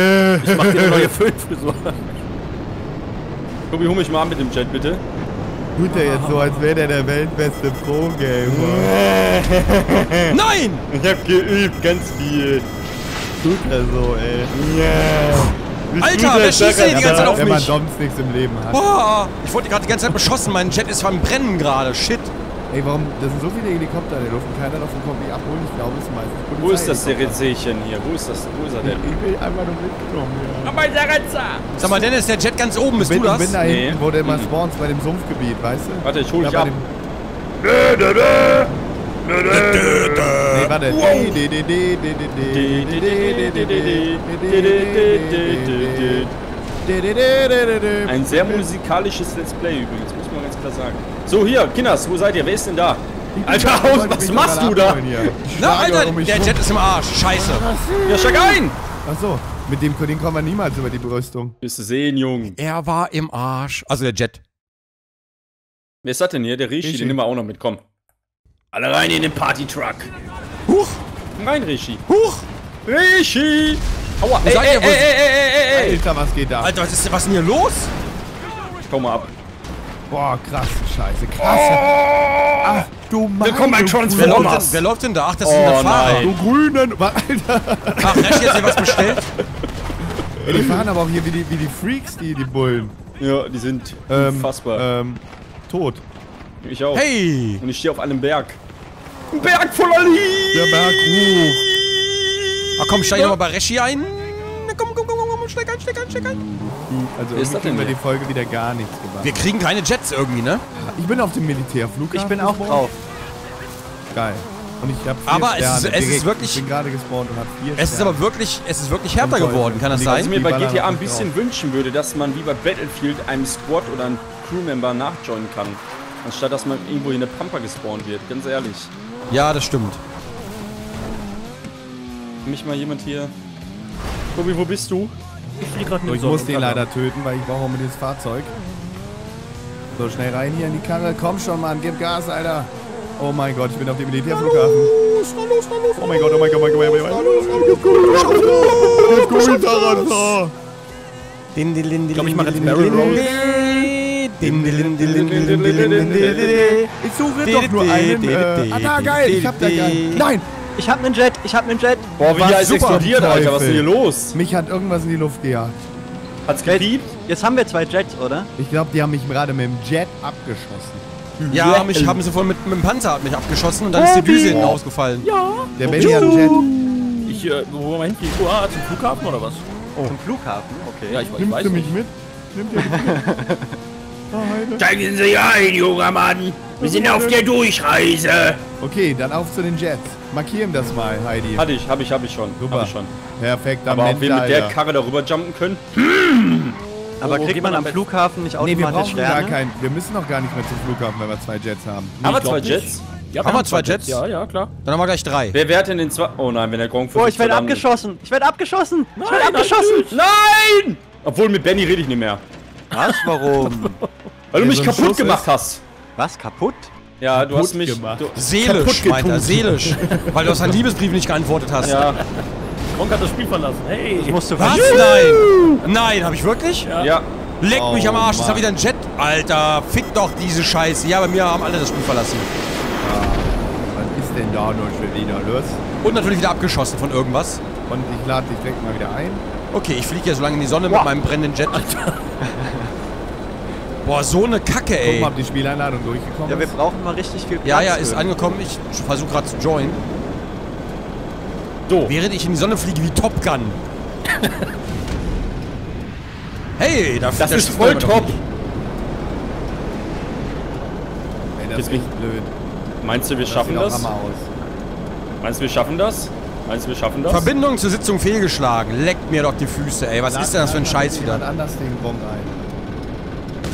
[SPEAKER 4] Ich mach dir eine neue Föhnfrisur.
[SPEAKER 1] Tobi, hol mich mal an mit dem Jet, bitte.
[SPEAKER 2] Tut er jetzt so, als wäre der der weltbeste Pro-Gamer.
[SPEAKER 3] Nein!
[SPEAKER 1] Ich hab geübt, ganz viel.
[SPEAKER 2] Tut er so, ey.
[SPEAKER 3] Alter, wer schießt denn die ganze Zeit auf
[SPEAKER 2] Wenn man
[SPEAKER 3] mich?
[SPEAKER 2] sonst nichts im Leben hat.
[SPEAKER 3] Boah, ich wurde gerade die ganze Zeit beschossen. Mein Jet ist am Brennen gerade. Shit.
[SPEAKER 2] Ey, warum? Da sind so viele Helikopter in der Luft und keiner davon kommt mich abholen. Ich glaube, es ist meistens
[SPEAKER 1] Wo ist das
[SPEAKER 2] Polizeihelikopter.
[SPEAKER 1] Rezechen hier? Wo ist das? Wo ist er denn?
[SPEAKER 2] Ich will einfach nur mitgenommen, ja.
[SPEAKER 1] Aber Sarazar!
[SPEAKER 3] Sag mal, Dennis, der Jet ganz oben, bist
[SPEAKER 2] Ich bin,
[SPEAKER 3] du
[SPEAKER 2] ich bin
[SPEAKER 3] das?
[SPEAKER 2] da
[SPEAKER 1] Nee.
[SPEAKER 2] hinten, wo der immer
[SPEAKER 1] Mhm.
[SPEAKER 2] spawnt, bei dem Sumpfgebiet, weißt du?
[SPEAKER 1] Warte, ich hol dich ab.
[SPEAKER 2] dem- Nee, warte.
[SPEAKER 1] Ein sehr musikalisches Let's Play übrigens, muss man ganz klar sagen. So, hier, Kinders, wo seid ihr? Wer ist denn da? Alter, Haus, was machst du da?
[SPEAKER 3] Na, Alter, der Jet ist im Arsch. Scheiße.
[SPEAKER 1] Ja, steig ein!
[SPEAKER 2] Achso, mit dem den kommen wir niemals über die Brüstung.
[SPEAKER 1] Wirst du sehen, Jung.
[SPEAKER 3] Er war im Arsch. Also der Jet.
[SPEAKER 1] Wer ist das denn hier? Der Rishi. den nehmen wir auch noch mit, komm. Alle rein in den Party-Truck.
[SPEAKER 3] Huch,
[SPEAKER 1] Rein, Rishi.
[SPEAKER 3] huch.
[SPEAKER 1] Rishi! Aua, ey,
[SPEAKER 3] seid
[SPEAKER 1] ey, ey, ey, ey, ey, ey.
[SPEAKER 2] Alter, was geht da?
[SPEAKER 3] Alter, was ist, denn- was ist denn hier los?
[SPEAKER 1] Ich komm mal ab.
[SPEAKER 2] Boah, krass, scheiße, krass. Ach, du Mann.
[SPEAKER 1] Willkommen bei Transformers.
[SPEAKER 3] Wer läuft, denn, wer läuft denn da? Ach, das ist
[SPEAKER 1] Oh,
[SPEAKER 3] ein Fahrer.
[SPEAKER 1] nein.
[SPEAKER 2] Du grünen. Alter.
[SPEAKER 3] Ach, Resch jetzt hier was bestellt?
[SPEAKER 2] Ey, die fahren aber auch hier wie die, wie die Freaks, die, die Bullen.
[SPEAKER 1] Ja, die sind
[SPEAKER 2] Ähm,
[SPEAKER 1] unfassbar.
[SPEAKER 2] Ähm, tot.
[SPEAKER 1] ich auch.
[SPEAKER 3] Hey!
[SPEAKER 1] Und ich stehe auf einem Berg. Ein Berg voller Liebe!
[SPEAKER 2] Der Berg ruft.
[SPEAKER 3] Ach komm, steig doch mal bei Reschi ein. Na, komm, komm, komm, komm, komm, steig ein, steig ein, steig ein.
[SPEAKER 2] Also
[SPEAKER 1] ist das denn
[SPEAKER 2] wir die Folge wieder gar nichts gemacht.
[SPEAKER 3] Wir kriegen keine Jets irgendwie, ne?
[SPEAKER 2] Ich bin auf dem Militärflughafen.
[SPEAKER 5] Ich bin auch drauf.
[SPEAKER 2] Geil. Und ich habe vier
[SPEAKER 3] Aber es ist-
[SPEAKER 2] Sterne.
[SPEAKER 3] es ist
[SPEAKER 2] direkt.
[SPEAKER 3] wirklich-
[SPEAKER 2] Ich bin gerade gespawnt und habe vier
[SPEAKER 3] Es ist
[SPEAKER 2] Sterne.
[SPEAKER 3] aber wirklich, es ist wirklich härter geworden, kann das
[SPEAKER 2] die
[SPEAKER 1] Was
[SPEAKER 3] sein?
[SPEAKER 1] ich mir bei GTA ein bisschen wünschen würde, dass man wie bei Battlefield einem Squad oder einem Crewmember nachjoinen kann. Anstatt dass man irgendwo in der Pampa gespawnt wird, ganz ehrlich.
[SPEAKER 3] Ja, das stimmt.
[SPEAKER 1] Mich mal jemand hier. Tobi, wo bist du?
[SPEAKER 4] Ich fliege gerade
[SPEAKER 2] So, ich muss den leider töten, weil ich brauche unbedingt das Fahrzeug. So, schnell rein hier in die Karre. Komm schon, Mann, gib Gas, Alter. Oh mein Gott, ich bin auf dem Militärflughafen. Oh mein Gott, oh mein Gott, oh mein Gott, oh mein Gott. Jetzt komm ich daran. so.
[SPEAKER 3] Ich
[SPEAKER 4] glaube, ich mache jetzt Barrel Roll.
[SPEAKER 2] Ich suche doch nur einen. Äh, ah, da, geil, ich hab da geil. Nein,
[SPEAKER 5] Ich hab nen Jet, ich hab nen Jet.
[SPEAKER 1] Boah, wie
[SPEAKER 2] super,
[SPEAKER 1] explodiert, Alter. Was ist denn hier
[SPEAKER 2] Teufel.
[SPEAKER 1] los?
[SPEAKER 2] mich hat irgendwas in die Luft gejagt.
[SPEAKER 1] Hat's gepiept?
[SPEAKER 5] Jetzt haben wir zwei Jets, oder?
[SPEAKER 2] Ich glaube, die haben mich gerade mit dem Jet abgeschossen.
[SPEAKER 3] Ja, mich haben sie vorhin mit, mit dem Panzer hat mich abgeschossen und dann ist die Düse hinten ausgefallen.
[SPEAKER 2] Der Benny hat Jet.
[SPEAKER 4] Ich, äh, wo mal hinfliegen? Ah, zum Flughafen oder was?
[SPEAKER 5] Zum Flughafen, okay.
[SPEAKER 4] Ja, ich, ich
[SPEAKER 2] Nimmst du mich mit? Nimmt ihr mich mit? Oh.
[SPEAKER 6] Steigen Sie ein, junger Mann. Wir sind auf der Durchreise.
[SPEAKER 2] Okay, dann auf zu den Jets. Markieren das mal, Heidi.
[SPEAKER 1] Hatte ich, hab ich, hab ich schon.
[SPEAKER 2] Super.
[SPEAKER 1] Hab ich schon.
[SPEAKER 2] Perfekt, am
[SPEAKER 1] Aber ob wir mit der. Karre darüber jumpen können?
[SPEAKER 5] Aber
[SPEAKER 4] Wo- wo
[SPEAKER 5] kriegt
[SPEAKER 4] geht man
[SPEAKER 5] am
[SPEAKER 4] am
[SPEAKER 5] Flughafen nicht
[SPEAKER 2] Nee, wir
[SPEAKER 5] automatisch
[SPEAKER 2] brauchen gar
[SPEAKER 5] Sterne?
[SPEAKER 2] keinen. Wir müssen noch gar nicht mehr zum Flughafen, wenn wir zwei Jets haben.
[SPEAKER 1] Aber
[SPEAKER 4] ich glaub
[SPEAKER 1] zwei. Jets?
[SPEAKER 4] Ja,
[SPEAKER 3] Haben wir zwei Jets?
[SPEAKER 4] Ja, ja, klar.
[SPEAKER 3] Dann haben wir gleich drei.
[SPEAKER 1] Wer wehrt denn den zwei? Oh nein, wenn der Gronk
[SPEAKER 5] Oh, ich werde abgeschossen. Ich werde abgeschossen. Ich werde
[SPEAKER 4] Nein,
[SPEAKER 5] abgeschossen.
[SPEAKER 1] Nein! Obwohl mit Benny rede ich nicht mehr.
[SPEAKER 5] Was? Warum?
[SPEAKER 1] Weil du
[SPEAKER 2] Ja,
[SPEAKER 1] mich
[SPEAKER 2] so
[SPEAKER 1] kaputt
[SPEAKER 2] Schuss
[SPEAKER 1] gemacht
[SPEAKER 2] ist-
[SPEAKER 1] hast.
[SPEAKER 5] Was? Kaputt?
[SPEAKER 1] Ja, du hast
[SPEAKER 2] Kaputt
[SPEAKER 1] mich.
[SPEAKER 2] gemacht.
[SPEAKER 1] Du,
[SPEAKER 3] Seelisch,
[SPEAKER 1] kaputt
[SPEAKER 3] meint er, seelisch. Weil du aus deinem Liebesbrief nicht geantwortet hast.
[SPEAKER 1] Ja,
[SPEAKER 4] Gronk hat das Spiel verlassen. Hey!
[SPEAKER 5] Ich musste
[SPEAKER 3] Was?
[SPEAKER 5] was?
[SPEAKER 3] Nein! Nein, hab ich wirklich?
[SPEAKER 1] ja.
[SPEAKER 3] Leck mich am
[SPEAKER 2] Oh,
[SPEAKER 3] Arsch, das
[SPEAKER 2] Mann.
[SPEAKER 3] war wieder ein Jet. Alter, fick doch diese Scheiße. Ja, bei mir haben alle das Spiel verlassen.
[SPEAKER 2] Was ist denn da noch schon wieder los?
[SPEAKER 3] Und natürlich wieder abgeschossen von irgendwas.
[SPEAKER 2] Und ich lade dich direkt mal wieder ein.
[SPEAKER 3] Okay, ich fliege hier so lange in die Sonne mit meinem brennenden Jet. Boah, so eine Kacke, ey.
[SPEAKER 2] ob die Spieleinladung durchgekommen
[SPEAKER 5] Ja, wir
[SPEAKER 2] ist.
[SPEAKER 5] brauchen mal richtig viel Platz.
[SPEAKER 3] Ja, ja, ist
[SPEAKER 5] für-
[SPEAKER 3] angekommen. Ich versuche gerade zu joinen.
[SPEAKER 1] So.
[SPEAKER 3] Während ich in die Sonne fliege wie Top Gun. hey, da
[SPEAKER 1] Das
[SPEAKER 3] da
[SPEAKER 1] ist voll top.
[SPEAKER 2] Ey, das ist echt blöd.
[SPEAKER 1] Meinst du, wir
[SPEAKER 2] Das
[SPEAKER 1] schaffen
[SPEAKER 2] sieht auch
[SPEAKER 1] das?
[SPEAKER 2] Hammer aus.
[SPEAKER 1] Meinst du, wir schaffen das? Meinst du, wir schaffen das?
[SPEAKER 3] Verbindung zur Sitzung fehlgeschlagen. Leckt mir doch die Füße, ey. Was ist denn das für ein Scheiß
[SPEAKER 2] Jemand
[SPEAKER 3] wieder?
[SPEAKER 2] anders den Gronk ein.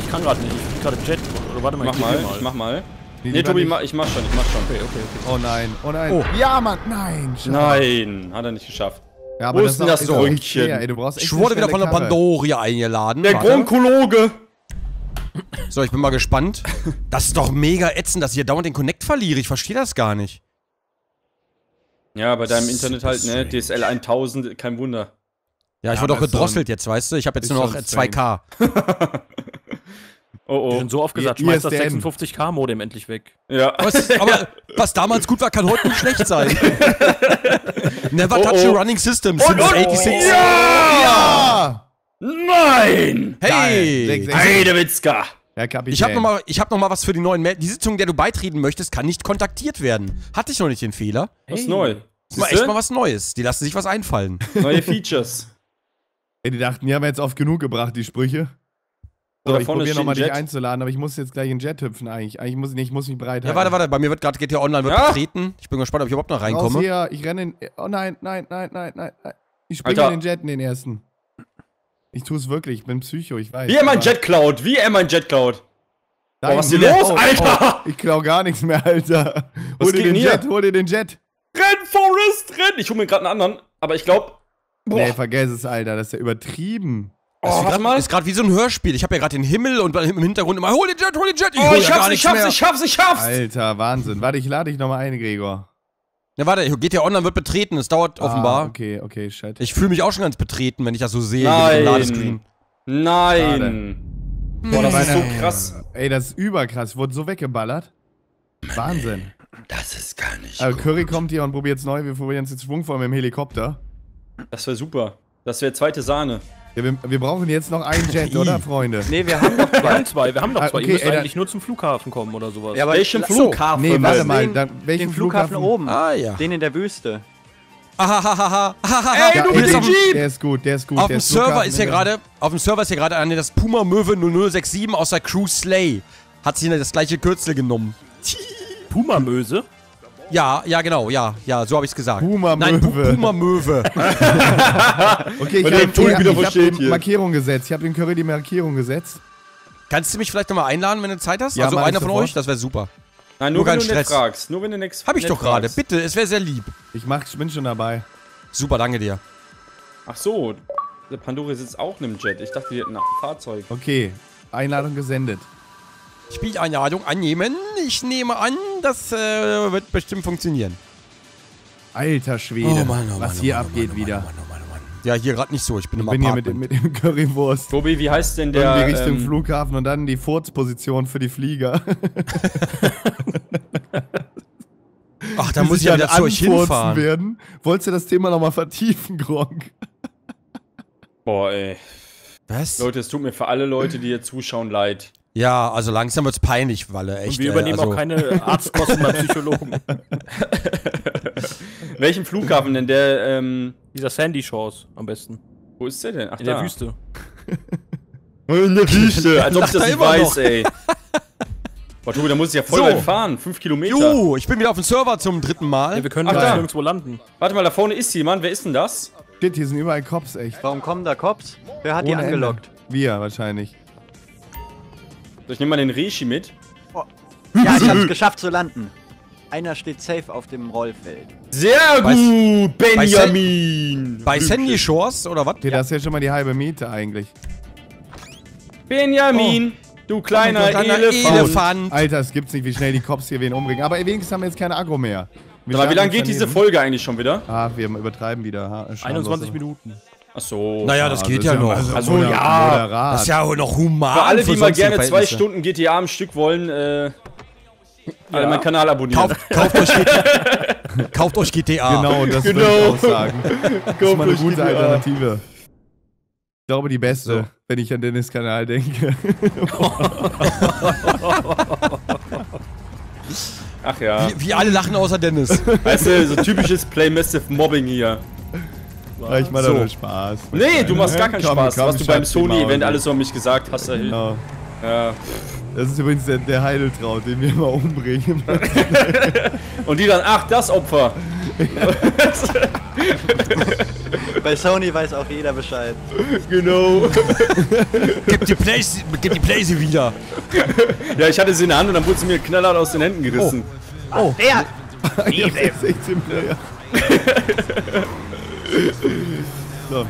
[SPEAKER 4] Ich kann gerade nicht. Ich fliege gerade im Jet. Oder warte mal,
[SPEAKER 1] Mach
[SPEAKER 4] ich
[SPEAKER 1] mal,
[SPEAKER 4] probier
[SPEAKER 1] ich mach mal. Nee,
[SPEAKER 2] lieber
[SPEAKER 1] Tobi, mach, ich mach schon, ich mach schon.
[SPEAKER 4] Okay, okay, okay.
[SPEAKER 2] Oh nein, oh nein.
[SPEAKER 3] Oh.
[SPEAKER 2] Ja, Mann, nein. schade.
[SPEAKER 1] Nein, hat er nicht geschafft.
[SPEAKER 2] Ja,
[SPEAKER 1] Wo ist denn
[SPEAKER 2] auch
[SPEAKER 1] das Röntgen?
[SPEAKER 3] Ich wurde wieder von der. Pandoria eingeladen.
[SPEAKER 1] Der. Gronkologe!
[SPEAKER 3] So, ich bin mal gespannt. Das ist doch mega ätzend, dass ich hier dauernd den Connect verliere. Ich verstehe das gar nicht.
[SPEAKER 1] Ja, bei deinem Internet halt, ne? DSL 1000, kein Wunder.
[SPEAKER 3] Ja, ich
[SPEAKER 2] Ja,
[SPEAKER 3] wurde doch
[SPEAKER 2] aber ist
[SPEAKER 3] gedrosselt jetzt, weißt du? Ich habe jetzt nur noch
[SPEAKER 2] schon
[SPEAKER 3] 2K.
[SPEAKER 1] Oh
[SPEAKER 4] Die
[SPEAKER 1] oh.
[SPEAKER 4] sind so oft gesagt, schmeiß das
[SPEAKER 2] ISDN.
[SPEAKER 4] 56k-Modem endlich weg.
[SPEAKER 1] Ja.
[SPEAKER 3] Was, aber was damals gut war, kann heute nicht schlecht sein. Never
[SPEAKER 1] Oh,
[SPEAKER 3] touch
[SPEAKER 1] oh.
[SPEAKER 3] a running system since 86.
[SPEAKER 2] Ja!
[SPEAKER 1] Nein!
[SPEAKER 3] Hey!
[SPEAKER 1] Heidewitzka!
[SPEAKER 2] Herr Kapitän.
[SPEAKER 3] Ich habe noch, mal- ich hab noch mal was für die neuen Mel Die Sitzung, der du beitreten möchtest, kann nicht kontaktiert werden. Hatte ich noch nicht den Fehler.
[SPEAKER 1] Was ist neu?
[SPEAKER 3] Das war
[SPEAKER 1] Siehste?
[SPEAKER 3] echt mal was Neues. Die lassen sich was einfallen.
[SPEAKER 1] Neue Features.
[SPEAKER 2] Ey, die dachten, die haben wir jetzt oft genug gebracht, die Sprüche.
[SPEAKER 1] Da
[SPEAKER 2] ich probiere
[SPEAKER 1] ein
[SPEAKER 2] nochmal dich einzuladen, aber ich muss jetzt gleich in Jet hüpfen eigentlich. Eigentlich muss ich nicht, ich muss mich bereit
[SPEAKER 3] Ja,
[SPEAKER 2] halten.
[SPEAKER 3] warte, warte. Bei mir wird gerade GTA Online wird
[SPEAKER 1] Ja.
[SPEAKER 3] betreten. Ich bin gespannt, ob ich überhaupt noch
[SPEAKER 2] Raus
[SPEAKER 3] reinkomme.
[SPEAKER 2] hier, ich renne in... Oh nein, nein, nein, nein, nein. Ich springe in den Jet in den ersten. Ich tue es wirklich, ich bin Psycho, ich weiß.
[SPEAKER 1] Wie er mein
[SPEAKER 2] aber-
[SPEAKER 1] Jet klaut, wie er mein Jet klaut.
[SPEAKER 2] Nein,
[SPEAKER 1] Oh, was ist hier los, Alter?
[SPEAKER 2] ich klau gar nichts mehr, Alter.
[SPEAKER 1] Was
[SPEAKER 2] Hol dir den
[SPEAKER 1] hier?
[SPEAKER 2] Jet, hol dir den Jet.
[SPEAKER 1] Renn, Forrest, renn! Ich hole mir gerade einen anderen, aber ich glaube. Boah,
[SPEAKER 2] Nee, vergiss es, Alter, das ist ja übertrieben.
[SPEAKER 1] Oh,
[SPEAKER 3] Das ist
[SPEAKER 1] warte
[SPEAKER 3] grad-
[SPEAKER 1] mal.
[SPEAKER 3] ist gerade wie so ein Hörspiel. Ich habe ja gerade den Himmel und im Hintergrund immer, hol den Jet, hol den Jet.
[SPEAKER 1] Oh, ich
[SPEAKER 3] ja
[SPEAKER 1] schaff's, ich
[SPEAKER 3] nichts
[SPEAKER 1] schaff's,
[SPEAKER 3] mehr.
[SPEAKER 1] ich schaff's, ich schaff's!
[SPEAKER 2] Alter, Wahnsinn. Warte, ich lade dich nochmal ein, Gregor.
[SPEAKER 3] Ja, warte, GTA Online wird betreten. Es dauert offenbar.
[SPEAKER 2] Ah, okay, okay, shit.
[SPEAKER 3] Ich fühle mich auch schon ganz betreten, wenn ich das so sehe.
[SPEAKER 1] Nein! Nein! Boah, das ist so krass.
[SPEAKER 2] Ey, das ist überkrass. Wurde so weggeballert. Wahnsinn.
[SPEAKER 6] Das ist gar nicht
[SPEAKER 2] Also Curry kommt hier und probiert es neu. Wir probieren es jetzt schwungvoll mit dem Helikopter.
[SPEAKER 1] Das wäre super. Das wäre zweite Sahne.
[SPEAKER 2] Ja, wir, wir brauchen jetzt noch einen Jet, oder, Freunde?
[SPEAKER 5] Nee, wir haben noch
[SPEAKER 4] Wir
[SPEAKER 5] zwei.
[SPEAKER 4] haben zwei, wir haben doch
[SPEAKER 2] Ah,
[SPEAKER 4] zwei.
[SPEAKER 2] okay,
[SPEAKER 4] Ihr müsst
[SPEAKER 2] ey, dann-
[SPEAKER 4] eigentlich nur zum Flughafen kommen oder sowas.
[SPEAKER 5] Ja, aber
[SPEAKER 1] Welchen Flughafen?
[SPEAKER 2] Nee, warte
[SPEAKER 5] Den-
[SPEAKER 2] mal. Dann, welchen
[SPEAKER 5] Den Flughafen, oben.
[SPEAKER 3] Ah, ja.
[SPEAKER 5] Den in der Wüste.
[SPEAKER 3] Ahahaha.
[SPEAKER 1] Ey, du mit dem Jeep!
[SPEAKER 2] der ist gut, der ist gut.
[SPEAKER 3] Auf
[SPEAKER 2] der
[SPEAKER 3] dem Server
[SPEAKER 2] Flughafen
[SPEAKER 3] ist
[SPEAKER 2] der-
[SPEAKER 3] gerade, auf dem Server ist ja gerade eine, das Puma Möwe 0067 aus der Crew Slay. Hat sich das gleiche Kürzel genommen.
[SPEAKER 4] Puma-Möse?
[SPEAKER 3] Ja, ja, genau, ja, ja, so habe ich es gesagt.
[SPEAKER 2] Puma
[SPEAKER 3] Nein, Pu-
[SPEAKER 2] Möwe.
[SPEAKER 3] Puma Möwe.
[SPEAKER 2] Okay, ich habe hab, hab die. Markierung gesetzt. Ich habe den Curry die Markierung gesetzt.
[SPEAKER 3] Kannst du mich vielleicht nochmal einladen, wenn du Zeit hast?
[SPEAKER 2] Ja,
[SPEAKER 3] also einer von
[SPEAKER 2] sofort.
[SPEAKER 3] euch? Das wäre super.
[SPEAKER 1] Nein, nur,
[SPEAKER 3] Nur
[SPEAKER 1] wenn du nicht
[SPEAKER 3] Stress.
[SPEAKER 1] fragst. Nur wenn du nichts
[SPEAKER 3] Habe ich
[SPEAKER 1] nicht
[SPEAKER 3] doch gerade. Bitte, es wäre sehr lieb.
[SPEAKER 2] Ich, mach, ich bin schon dabei.
[SPEAKER 3] Super, danke dir.
[SPEAKER 1] Ach so, der Pandora sitzt auch in einem Jet. Ich dachte, die hätten ein Fahrzeug.
[SPEAKER 2] Okay, Einladung gesendet.
[SPEAKER 3] Spieleinladung annehmen. Ich nehme an, das äh, wird bestimmt funktionieren.
[SPEAKER 2] Alter Schwede,
[SPEAKER 3] Oh Mann, oh
[SPEAKER 2] was
[SPEAKER 3] Mann,
[SPEAKER 2] hier
[SPEAKER 3] oh Mann,
[SPEAKER 2] abgeht
[SPEAKER 3] oh Mann,
[SPEAKER 2] wieder.
[SPEAKER 3] oh Mann, oh Mann, oh Mann. Ja, hier gerade nicht so. Ich bin im
[SPEAKER 2] Ich bin hier mit, mit dem Currywurst.
[SPEAKER 1] Tobi, wie heißt denn
[SPEAKER 2] Der,
[SPEAKER 1] der...
[SPEAKER 2] die Richtung
[SPEAKER 1] ähm,
[SPEAKER 2] Flughafen und dann die Furzposition für die Flieger.
[SPEAKER 3] Ach, da muss ich ja
[SPEAKER 2] dann
[SPEAKER 3] wieder zu euch hinfahren.
[SPEAKER 2] Werden. Wolltest du das Thema nochmal vertiefen, Gronk?
[SPEAKER 1] Boah, ey.
[SPEAKER 3] Was?
[SPEAKER 1] Leute, es tut mir für alle Leute, die hier zuschauen, leid.
[SPEAKER 3] Ja, also langsam wird's peinlich, Walle. Echt.
[SPEAKER 4] Und wir
[SPEAKER 3] äh,
[SPEAKER 4] übernehmen
[SPEAKER 3] also,
[SPEAKER 4] auch keine Arztkosten beim Psychologen.
[SPEAKER 1] Welchen Flughafen denn? Der, ähm...
[SPEAKER 4] Dieser Sandy Shores am besten.
[SPEAKER 1] Wo ist der denn? Ach,
[SPEAKER 4] In der Wüste.
[SPEAKER 1] In der Wüste. Als ob ich das
[SPEAKER 3] er
[SPEAKER 1] nicht weiß,
[SPEAKER 3] noch.
[SPEAKER 1] ey. Boah, Tobi, da muss ich ja voll
[SPEAKER 3] So.
[SPEAKER 1] weit fahren. Fünf Kilometer.
[SPEAKER 3] Jo, ich bin wieder auf dem Server zum dritten Mal.
[SPEAKER 4] Ja, wir können
[SPEAKER 1] Ach, da.
[SPEAKER 4] nirgendwo landen.
[SPEAKER 1] Warte mal, da vorne ist jemand. Wer ist denn das?
[SPEAKER 2] Shit, hier sind überall Cops, echt.
[SPEAKER 5] Warum kommen da Cops? Wer hat die
[SPEAKER 2] Ohne Ende.
[SPEAKER 5] angelockt?
[SPEAKER 2] Wir wahrscheinlich.
[SPEAKER 1] So, ich nehme mal den Reishi mit.
[SPEAKER 5] Ja, ich hab's geschafft zu landen. Einer steht safe auf dem Rollfeld.
[SPEAKER 1] Sehr
[SPEAKER 3] Bei-
[SPEAKER 1] gut,
[SPEAKER 3] bei
[SPEAKER 1] Benjamin.
[SPEAKER 3] Bei Sandy Shores oder was?
[SPEAKER 2] Okay, das ist ja schon mal die halbe Miete eigentlich.
[SPEAKER 1] Benjamin, du kleiner,
[SPEAKER 3] Kleiner
[SPEAKER 1] Elefant.
[SPEAKER 3] Elefant.
[SPEAKER 2] Alter, es gibt's nicht, wie schnell die Cops hier wen umbringen. Aber wenigstens haben wir jetzt keine Agro mehr. Wir
[SPEAKER 1] Aber wie lange geht diese
[SPEAKER 2] daneben.
[SPEAKER 1] Folge eigentlich schon wieder?
[SPEAKER 2] Ah, wir übertreiben wieder. Ha, schamlos.
[SPEAKER 4] 21 Minuten.
[SPEAKER 1] Ach so.
[SPEAKER 3] Naja, das
[SPEAKER 2] Ah,
[SPEAKER 3] geht
[SPEAKER 2] ist
[SPEAKER 3] ja noch.
[SPEAKER 2] Also,
[SPEAKER 1] Also,
[SPEAKER 2] moder-
[SPEAKER 1] ja.
[SPEAKER 2] Moderat.
[SPEAKER 3] Das ist ja auch noch human.
[SPEAKER 1] Für alle, die
[SPEAKER 3] für
[SPEAKER 1] mal gerne zwei. Stunden GTA am Stück wollen, äh, alle meinen Kanal abonnieren.
[SPEAKER 3] Kauft, kauft, euch GTA. kauft euch GTA.
[SPEAKER 2] Genau, das
[SPEAKER 1] Genau.
[SPEAKER 2] würde ich auch sagen. Das ist mal eine gute
[SPEAKER 1] GTA.
[SPEAKER 2] Alternative. Ich glaube, die beste,
[SPEAKER 3] So.
[SPEAKER 2] wenn ich an Dennis Kanal denke.
[SPEAKER 1] Ach ja.
[SPEAKER 3] Wie, wie alle lachen außer Dennis.
[SPEAKER 1] Weißt du, so typisches Play Massive Mobbing hier.
[SPEAKER 2] Ja, ich mache
[SPEAKER 3] So.
[SPEAKER 2] da nur Spaß.
[SPEAKER 1] Nee, du machst gar keinen
[SPEAKER 2] Komm,
[SPEAKER 1] Spaß.
[SPEAKER 2] komm,
[SPEAKER 1] Was du beim. Sony-Event alles so an mich gesagt hast. Da
[SPEAKER 2] Genau.
[SPEAKER 1] ja.
[SPEAKER 2] Das ist übrigens der, der Heideltraut, den wir immer umbringen.
[SPEAKER 1] Und die dann, ach, das Opfer.
[SPEAKER 5] Bei Sony weiß auch jeder Bescheid.
[SPEAKER 1] Genau.
[SPEAKER 3] gib die Plays, gib die Plays wieder.
[SPEAKER 1] Ja, ich hatte sie in der Hand und dann wurde sie mir knallhart aus den Händen gerissen.
[SPEAKER 5] Der!
[SPEAKER 2] Ich hab 16 Player. So,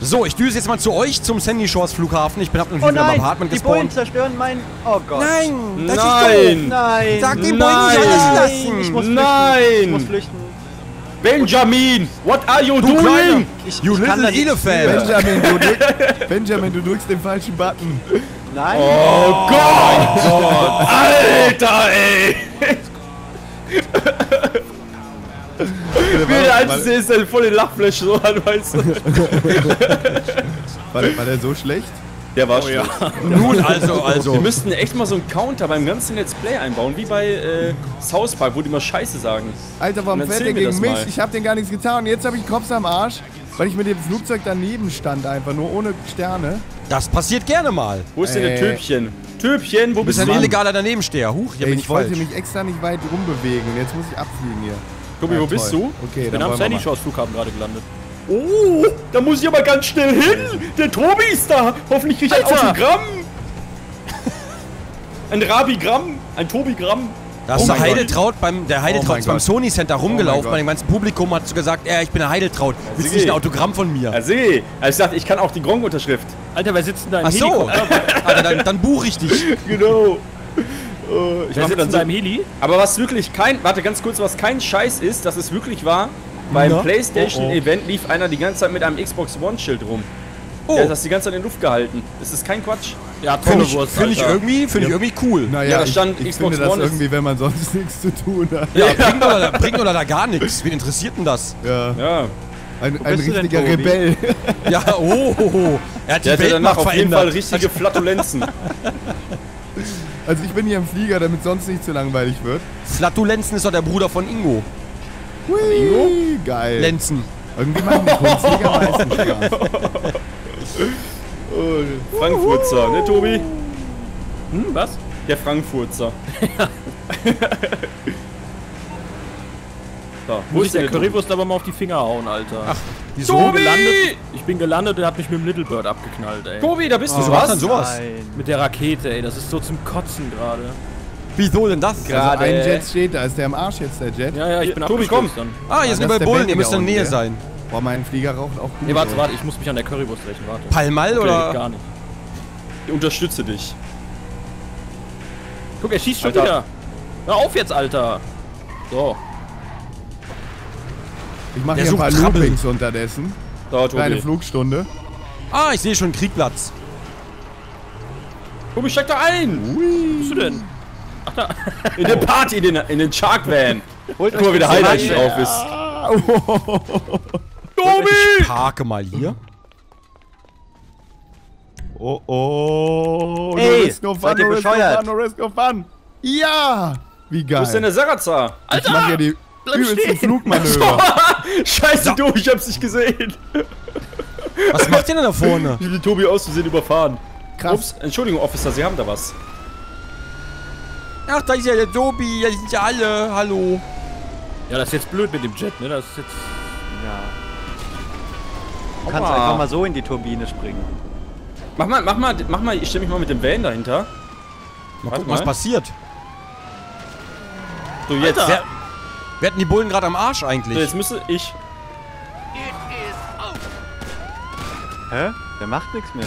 [SPEAKER 3] So, ich düse jetzt mal zu euch zum Sandy Shores Flughafen. Ich bin hab
[SPEAKER 5] Oh
[SPEAKER 3] wieder im
[SPEAKER 5] nein!
[SPEAKER 3] Apartment
[SPEAKER 5] Die Bullen
[SPEAKER 3] gespawnt.
[SPEAKER 5] zerstören mein... Oh Gott.
[SPEAKER 3] Nein, das
[SPEAKER 1] Nein!
[SPEAKER 5] Nein!
[SPEAKER 3] Sag den Bullen
[SPEAKER 1] Nein.
[SPEAKER 3] nicht alles
[SPEAKER 5] Ich
[SPEAKER 3] lassen.
[SPEAKER 5] muss flüchten.
[SPEAKER 1] Nein.
[SPEAKER 5] Ich muss flüchten.
[SPEAKER 1] Benjamin, what are you
[SPEAKER 3] Du
[SPEAKER 1] doing?
[SPEAKER 5] Ich,
[SPEAKER 3] You
[SPEAKER 5] ich
[SPEAKER 3] little elephant.
[SPEAKER 2] Benjamin, du, drück, Benjamin, du drückst den falschen Button.
[SPEAKER 5] Nein!
[SPEAKER 1] Oh Gott! Alter, ey! Wie der Einzige ist, der voll den Lachflash so an, weißt du?
[SPEAKER 2] War, der- war der so schlecht?
[SPEAKER 1] Der war schlecht.
[SPEAKER 3] Nun also,
[SPEAKER 1] Wir
[SPEAKER 3] also.
[SPEAKER 1] müssten echt mal so einen Counter beim ganzen Let's Play einbauen, wie bei äh, South Park, wo die immer Scheiße sagen.
[SPEAKER 2] Alter, warum
[SPEAKER 1] Dann
[SPEAKER 2] fährt der gegen mich?
[SPEAKER 1] mal.
[SPEAKER 2] Ich hab den gar nichts getan. Und jetzt habe ich Cops am Arsch, weil ich mit dem Flugzeug daneben stand einfach, nur ohne Sterne.
[SPEAKER 3] Das passiert gerne mal.
[SPEAKER 1] Wo ist denn der
[SPEAKER 2] Äh.
[SPEAKER 1] Töpchen? Töpchen, wo
[SPEAKER 3] Du
[SPEAKER 1] bist
[SPEAKER 3] bist
[SPEAKER 1] du?
[SPEAKER 3] ein illegaler Danebensteher. Huch, hier
[SPEAKER 2] Ey,
[SPEAKER 3] bin
[SPEAKER 2] ich
[SPEAKER 3] ich
[SPEAKER 2] wollte
[SPEAKER 3] falsch.
[SPEAKER 2] mich extra nicht weit rumbewegen und jetzt muss ich abfliegen hier.
[SPEAKER 1] Tobi,
[SPEAKER 2] Ja,
[SPEAKER 1] wo bist
[SPEAKER 2] toll.
[SPEAKER 1] du?
[SPEAKER 2] Okay,
[SPEAKER 4] Ich bin
[SPEAKER 2] dann
[SPEAKER 4] am Sandy. Shores Flughafen gerade gelandet.
[SPEAKER 1] Oh, da muss ich aber ganz schnell hin. Der Tobi ist da. Hoffentlich krieg ich ein
[SPEAKER 4] Alter.
[SPEAKER 1] Autogramm. Ein Rabigramm, ein Tobigramm.
[SPEAKER 3] Da ist
[SPEAKER 2] Oh
[SPEAKER 3] der Heideltraut beim, der Heideltraut ist beim
[SPEAKER 2] Gott.
[SPEAKER 3] Sony Center rumgelaufen,
[SPEAKER 2] Gott.
[SPEAKER 3] bei dem ganzen Publikum hat so gesagt, ja, ich bin der Heideltraut. Willst du nicht ein Autogramm von mir?
[SPEAKER 1] Also, also ich dachte, ich kann auch die Gronk-Unterschrift.
[SPEAKER 4] Alter, wer sitzt denn da im
[SPEAKER 3] Ach so? Alter, dann, dann buche ich dich.
[SPEAKER 1] Genau. Ich
[SPEAKER 4] Wer
[SPEAKER 1] mach mir
[SPEAKER 4] sitzt
[SPEAKER 1] dann
[SPEAKER 4] denn im Heli?
[SPEAKER 1] aber was wirklich kein, warte ganz kurz, was kein Scheiß ist, dass es wirklich war, beim
[SPEAKER 3] Na?
[SPEAKER 1] PlayStation-Event lief einer die ganze Zeit mit einem Xbox One-Schild rum.
[SPEAKER 3] Oh,
[SPEAKER 1] Der hat das die ganze Zeit in Luft gehalten. Das ist kein Quatsch.
[SPEAKER 4] Ja,
[SPEAKER 3] finde ich,
[SPEAKER 4] Wurst,
[SPEAKER 3] find ich irgendwie, find ich irgendwie cool.
[SPEAKER 2] Naja,
[SPEAKER 1] Ja, da
[SPEAKER 2] ich,
[SPEAKER 1] stand
[SPEAKER 2] ich
[SPEAKER 1] Xbox
[SPEAKER 2] finde das
[SPEAKER 1] One ist-
[SPEAKER 2] irgendwie, wenn man sonst nichts zu tun hat.
[SPEAKER 3] Ja, bringt oder, da- bringt oder da gar nichts. Wen interessiert denn das?
[SPEAKER 2] Ja,
[SPEAKER 1] Ja.
[SPEAKER 2] ein, ein
[SPEAKER 5] denn,
[SPEAKER 2] richtiger
[SPEAKER 5] Tobi?
[SPEAKER 2] Rebell.
[SPEAKER 3] Ja, oh, oh, oh. Er hat die
[SPEAKER 1] Der hatte
[SPEAKER 3] Welt
[SPEAKER 1] danach auf jeden Fall richtige Flatulenzen.
[SPEAKER 2] Also ich bin hier im Flieger, damit sonst nicht zu langweilig wird.
[SPEAKER 3] Flatulenzen ist doch der Bruder von Ingo.
[SPEAKER 2] Hui, geil.
[SPEAKER 3] Lenzen.
[SPEAKER 2] Irgendwie machen die Kunstflieger meistens Spaß.
[SPEAKER 1] Frankfurter, ne Tobi?
[SPEAKER 4] Hm, was?
[SPEAKER 1] Der Frankfurter. So,
[SPEAKER 4] Muss ich der Currywurst aber mal auf die Finger hauen, Alter. Ach,
[SPEAKER 3] Wieso?
[SPEAKER 4] bin gelandet, ich bin gelandet und hat mich mit dem Little Bird abgeknallt, ey.
[SPEAKER 1] Tobi, da bist du.
[SPEAKER 3] Wieso
[SPEAKER 1] Was?
[SPEAKER 3] du denn sowas?
[SPEAKER 5] Nein.
[SPEAKER 4] Mit der Rakete, ey. Das ist so zum Kotzen gerade.
[SPEAKER 3] Wieso denn das?
[SPEAKER 1] Gra-
[SPEAKER 2] Also ein
[SPEAKER 1] Gerade.
[SPEAKER 2] Jet steht, da ist der im Arsch jetzt, der Jet.
[SPEAKER 4] Ja, ja, ich bin
[SPEAKER 1] Tobi,
[SPEAKER 4] abgestürzt
[SPEAKER 1] komm.
[SPEAKER 4] dann.
[SPEAKER 3] Ah, hier sind
[SPEAKER 2] ist
[SPEAKER 3] überall
[SPEAKER 2] der
[SPEAKER 3] Bullen, ihr müsst in der Nähe
[SPEAKER 2] unten,
[SPEAKER 3] sein.
[SPEAKER 2] Boah, mein Flieger raucht auch gut.
[SPEAKER 4] Nee, warte,
[SPEAKER 2] ey.
[SPEAKER 4] warte, ich muss mich an der Currywurst rächen, warte.
[SPEAKER 3] Palmal
[SPEAKER 4] Okay,
[SPEAKER 3] oder?
[SPEAKER 4] gar nicht.
[SPEAKER 1] Ich unterstütze dich.
[SPEAKER 4] Guck, er schießt schon
[SPEAKER 1] Alter.
[SPEAKER 4] wieder. Hör auf jetzt, Alter. So.
[SPEAKER 2] Ich mache
[SPEAKER 3] Der
[SPEAKER 2] hier ein paar
[SPEAKER 3] Krabbeln.
[SPEAKER 2] Loopings unterdessen.
[SPEAKER 1] Da,
[SPEAKER 2] Kleine
[SPEAKER 1] Tobi.
[SPEAKER 2] Flugstunde.
[SPEAKER 3] Ah, ich sehe schon einen Kriegplatz.
[SPEAKER 1] Tobi, steig da ein!
[SPEAKER 4] Was bist du denn?
[SPEAKER 1] In den Party, in den, in den Shark Van.
[SPEAKER 5] Holt
[SPEAKER 1] Guck mal, wie der Highlight
[SPEAKER 5] Wagen.
[SPEAKER 1] drauf ist.
[SPEAKER 3] Ich parke mal hier.
[SPEAKER 2] Oh oh. No
[SPEAKER 5] Ey,
[SPEAKER 2] risk no fun,
[SPEAKER 5] seid ihr
[SPEAKER 2] no risk no
[SPEAKER 5] bescheuert?
[SPEAKER 2] fun, no risk no fun. Ja! Wie geil.
[SPEAKER 1] Wo ist denn der Sarazar?
[SPEAKER 2] ich mach hier die übelsten. Flugmanöver.
[SPEAKER 1] Scheiße, du, ich hab's nicht gesehen.
[SPEAKER 3] Was macht ihr denn da vorne?
[SPEAKER 1] Ich den Tobi aus Versehen überfahren.
[SPEAKER 2] Krass.
[SPEAKER 1] Ups, Entschuldigung, Officer, Sie haben da was.
[SPEAKER 3] Ach, da ist ja der Tobi, da sind ja alle. Hallo.
[SPEAKER 4] Ja, das ist jetzt blöd mit dem Jet, ne? Das ist jetzt.
[SPEAKER 5] Ja. Du kannst einfach mal so in die Turbine springen.
[SPEAKER 1] Mach mal, mach mal, mach mal, ich stell mich mal mit dem Van dahinter.
[SPEAKER 3] Mal
[SPEAKER 1] Warte
[SPEAKER 3] gucken, was
[SPEAKER 1] mal.
[SPEAKER 3] passiert.
[SPEAKER 1] So, jetzt.
[SPEAKER 3] Wer, wer hatten die Bullen gerade am Arsch
[SPEAKER 1] So,
[SPEAKER 3] eigentlich?
[SPEAKER 1] jetzt müsste ich.
[SPEAKER 5] Hä? Der macht nichts mehr.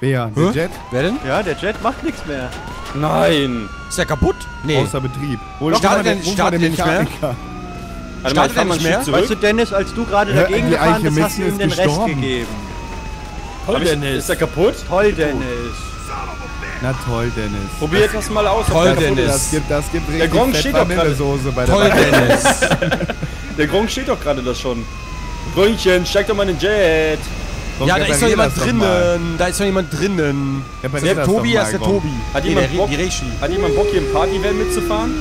[SPEAKER 2] Wer? Der
[SPEAKER 3] Hä?
[SPEAKER 2] Jet?
[SPEAKER 3] Wer denn?
[SPEAKER 5] Ja, der Jet macht nichts mehr.
[SPEAKER 1] Nein.
[SPEAKER 3] Ist der kaputt? Nee.
[SPEAKER 2] Außer Betrieb. Hol
[SPEAKER 3] Startet der- startet
[SPEAKER 2] den
[SPEAKER 3] der nicht mehr?
[SPEAKER 1] Warte
[SPEAKER 3] Startet er
[SPEAKER 1] mal
[SPEAKER 3] nicht mehr?
[SPEAKER 5] Weißt du. Dennis, als du gerade dagegen gefahren bist, hast du ihm den
[SPEAKER 2] ist
[SPEAKER 5] Rest
[SPEAKER 2] gestorben.
[SPEAKER 5] gegeben.
[SPEAKER 1] Hab ich, ist der kaputt?
[SPEAKER 5] Toll, Dennis.
[SPEAKER 2] Na toll, Dennis.
[SPEAKER 1] Probiert das mal aus.
[SPEAKER 3] Toll,
[SPEAKER 1] der
[SPEAKER 3] Dennis.
[SPEAKER 2] Das gibt, das gibt richtig
[SPEAKER 1] Gronk
[SPEAKER 2] Fett
[SPEAKER 1] steht doch gerade.
[SPEAKER 2] Bei der
[SPEAKER 3] Toll,
[SPEAKER 2] Weihnachten-
[SPEAKER 3] Dennis.
[SPEAKER 1] Der Gronk steht doch gerade da schon. Grönchen, steig doch mal in den Jet.
[SPEAKER 2] Gronk,
[SPEAKER 3] ja, da ist doch jemand
[SPEAKER 2] das
[SPEAKER 3] drinnen. Da ist doch jemand drinnen.
[SPEAKER 2] Reparier
[SPEAKER 3] Der
[SPEAKER 2] das
[SPEAKER 3] Tobi, das ist der
[SPEAKER 2] Gronk.
[SPEAKER 3] Tobi.
[SPEAKER 1] Hat
[SPEAKER 3] Nee,
[SPEAKER 1] jemand
[SPEAKER 3] der,
[SPEAKER 1] Bock? Hat jemand Bock, hier im Party-Van mitzufahren?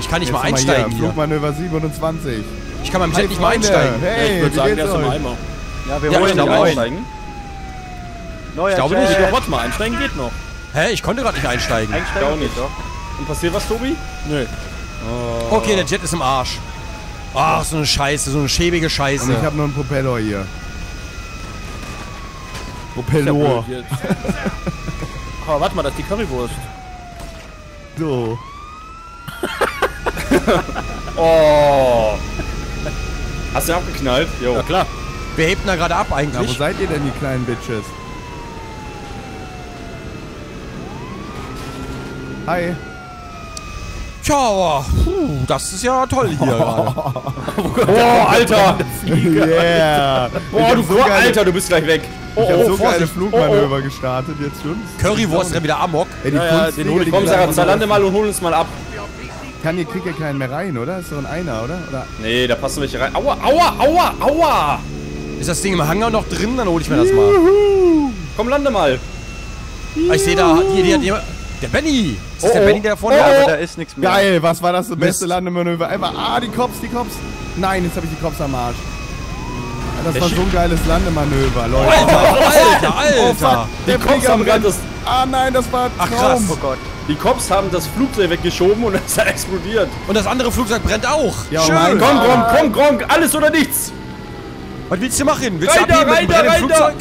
[SPEAKER 3] Ich kann nicht
[SPEAKER 2] Jetzt
[SPEAKER 3] mal einsteigen
[SPEAKER 2] hier.
[SPEAKER 3] hier.
[SPEAKER 2] Flugmanöver 27.
[SPEAKER 3] Ich kann beim Jet nicht mal einsteigen.
[SPEAKER 2] Hey,
[SPEAKER 4] ich würde sagen, der ist im? Eimer.
[SPEAKER 5] Ja, wir
[SPEAKER 3] Ja, glaube
[SPEAKER 5] rein.
[SPEAKER 1] einsteigen.
[SPEAKER 5] Neuer
[SPEAKER 3] Ich glaube
[SPEAKER 5] Jet.
[SPEAKER 3] nicht.
[SPEAKER 4] Ja, warte mal, einsteigen geht noch.
[SPEAKER 3] Hä? Ich konnte gerade nicht einsteigen.
[SPEAKER 5] Einsteigen
[SPEAKER 1] Auch nicht.
[SPEAKER 5] doch.
[SPEAKER 1] Und passiert was, Tobi?
[SPEAKER 4] Nö.
[SPEAKER 3] Okay, der Jet ist im Arsch. Ach, so eine Scheiße, so eine schäbige
[SPEAKER 2] Und ich
[SPEAKER 3] Scheiße.
[SPEAKER 2] habe nur einen Propeller hier.
[SPEAKER 4] Ja,
[SPEAKER 2] Propeller.
[SPEAKER 4] Aber warte mal, das ist die Currywurst.
[SPEAKER 2] So.
[SPEAKER 1] Oh. Hast du abgeknallt? Jo.
[SPEAKER 4] Ja klar.
[SPEAKER 3] Wer hebt denn da gerade ab
[SPEAKER 2] Na, wo
[SPEAKER 3] eigentlich?
[SPEAKER 2] seid ihr denn, die kleinen Bitches? Hi.
[SPEAKER 3] Tja, puh, das ist ja toll hier gerade.
[SPEAKER 1] Boah, Alter.
[SPEAKER 2] Yeah.
[SPEAKER 1] Boah, du
[SPEAKER 2] so geile-
[SPEAKER 1] Alter, du bist gleich weg.
[SPEAKER 2] Ich hab so geile
[SPEAKER 3] Vorsicht.
[SPEAKER 2] Flugmanöver gestartet jetzt schon.
[SPEAKER 3] Currywurst rennt wieder amok.
[SPEAKER 2] Ey, die
[SPEAKER 4] Ja, ja, den hol ich.
[SPEAKER 2] die
[SPEAKER 1] Komm,
[SPEAKER 2] kleinen-
[SPEAKER 1] Sarazar, lande mal und hol uns mal ab.
[SPEAKER 2] Kann hier kriegt ja keinen mehr rein, oder? Ist doch ein Einer, oder? oder?
[SPEAKER 1] Nee, da passen welche rein. Aua, aua, aua, aua.
[SPEAKER 3] Ist das Ding im Hangar noch drin? Dann hole ich mir das mal.
[SPEAKER 1] Komm, lande mal.
[SPEAKER 3] Ah, Ich sehe da, hier, hier, hier, der Benny. Ist das
[SPEAKER 1] Oh,
[SPEAKER 3] der
[SPEAKER 1] oh.
[SPEAKER 3] Benny, der da vorne
[SPEAKER 5] Ja,
[SPEAKER 3] war?
[SPEAKER 5] aber da ist nichts mehr.
[SPEAKER 2] Geil, was war das das beste. Landemanöver? Einfach, ah, die Cops, die Cops. Nein, jetzt habe ich die Cops am Arsch. Ja, das
[SPEAKER 1] Der
[SPEAKER 2] war so ein geiles Landemanöver, Leute.
[SPEAKER 3] Alter, Alter, Alter.
[SPEAKER 1] Die Cops haben gerade das.
[SPEAKER 2] Ah nein, das war ein
[SPEAKER 3] Ach,
[SPEAKER 2] Traum.
[SPEAKER 3] krass.
[SPEAKER 5] Oh Gott.
[SPEAKER 1] Die Cops haben das Flugzeug weggeschoben und es hat explodiert.
[SPEAKER 3] Und das andere Flugzeug brennt auch.
[SPEAKER 2] Ja,
[SPEAKER 3] Schön.
[SPEAKER 2] Mann.
[SPEAKER 1] Komm, komm, komm, komm, alles oder nichts.
[SPEAKER 3] Was willst du machen? Willst
[SPEAKER 1] Rein
[SPEAKER 3] du
[SPEAKER 1] da,
[SPEAKER 3] abheben mit
[SPEAKER 1] da, rein da.
[SPEAKER 3] Flugzeug?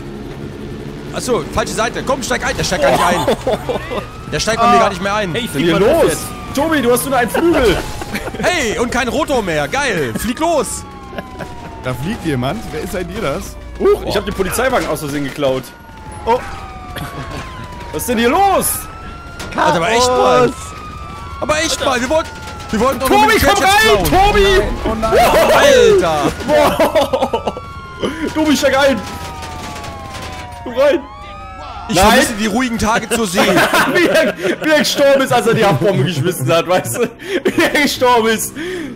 [SPEAKER 3] Achso, falsche Seite. Komm, steig ein. Der steigt gar nicht ein. Der steigt bei mir gar nicht mehr ein.
[SPEAKER 4] Hey, flieg
[SPEAKER 1] denn hier
[SPEAKER 4] mal los jetzt.
[SPEAKER 1] Tobi, du hast nur einen Flügel.
[SPEAKER 3] Hey, und kein Rotor mehr. Geil. Flieg los.
[SPEAKER 2] Da fliegt jemand. Wer ist seid ihr das?
[SPEAKER 1] Huch, ich habe den Polizeiwagen aus Versehen geklaut. Oh. Was ist denn hier los?
[SPEAKER 3] Alter, aber echt mal. Aber echt mal. Wir wollten, wir wollten doch
[SPEAKER 1] Tobi, komm rein!
[SPEAKER 3] klauen.
[SPEAKER 1] Tobi!
[SPEAKER 2] Oh nein.
[SPEAKER 3] Alter.
[SPEAKER 1] Tobi, steig ein! Du rein!
[SPEAKER 3] Ich
[SPEAKER 1] Nein.
[SPEAKER 3] vermisse die ruhigen Tage zur See.
[SPEAKER 1] Wie er, wie er gestorben ist, als er die Haftbombe geschmissen hat, weißt du? Wie er gestorben ist.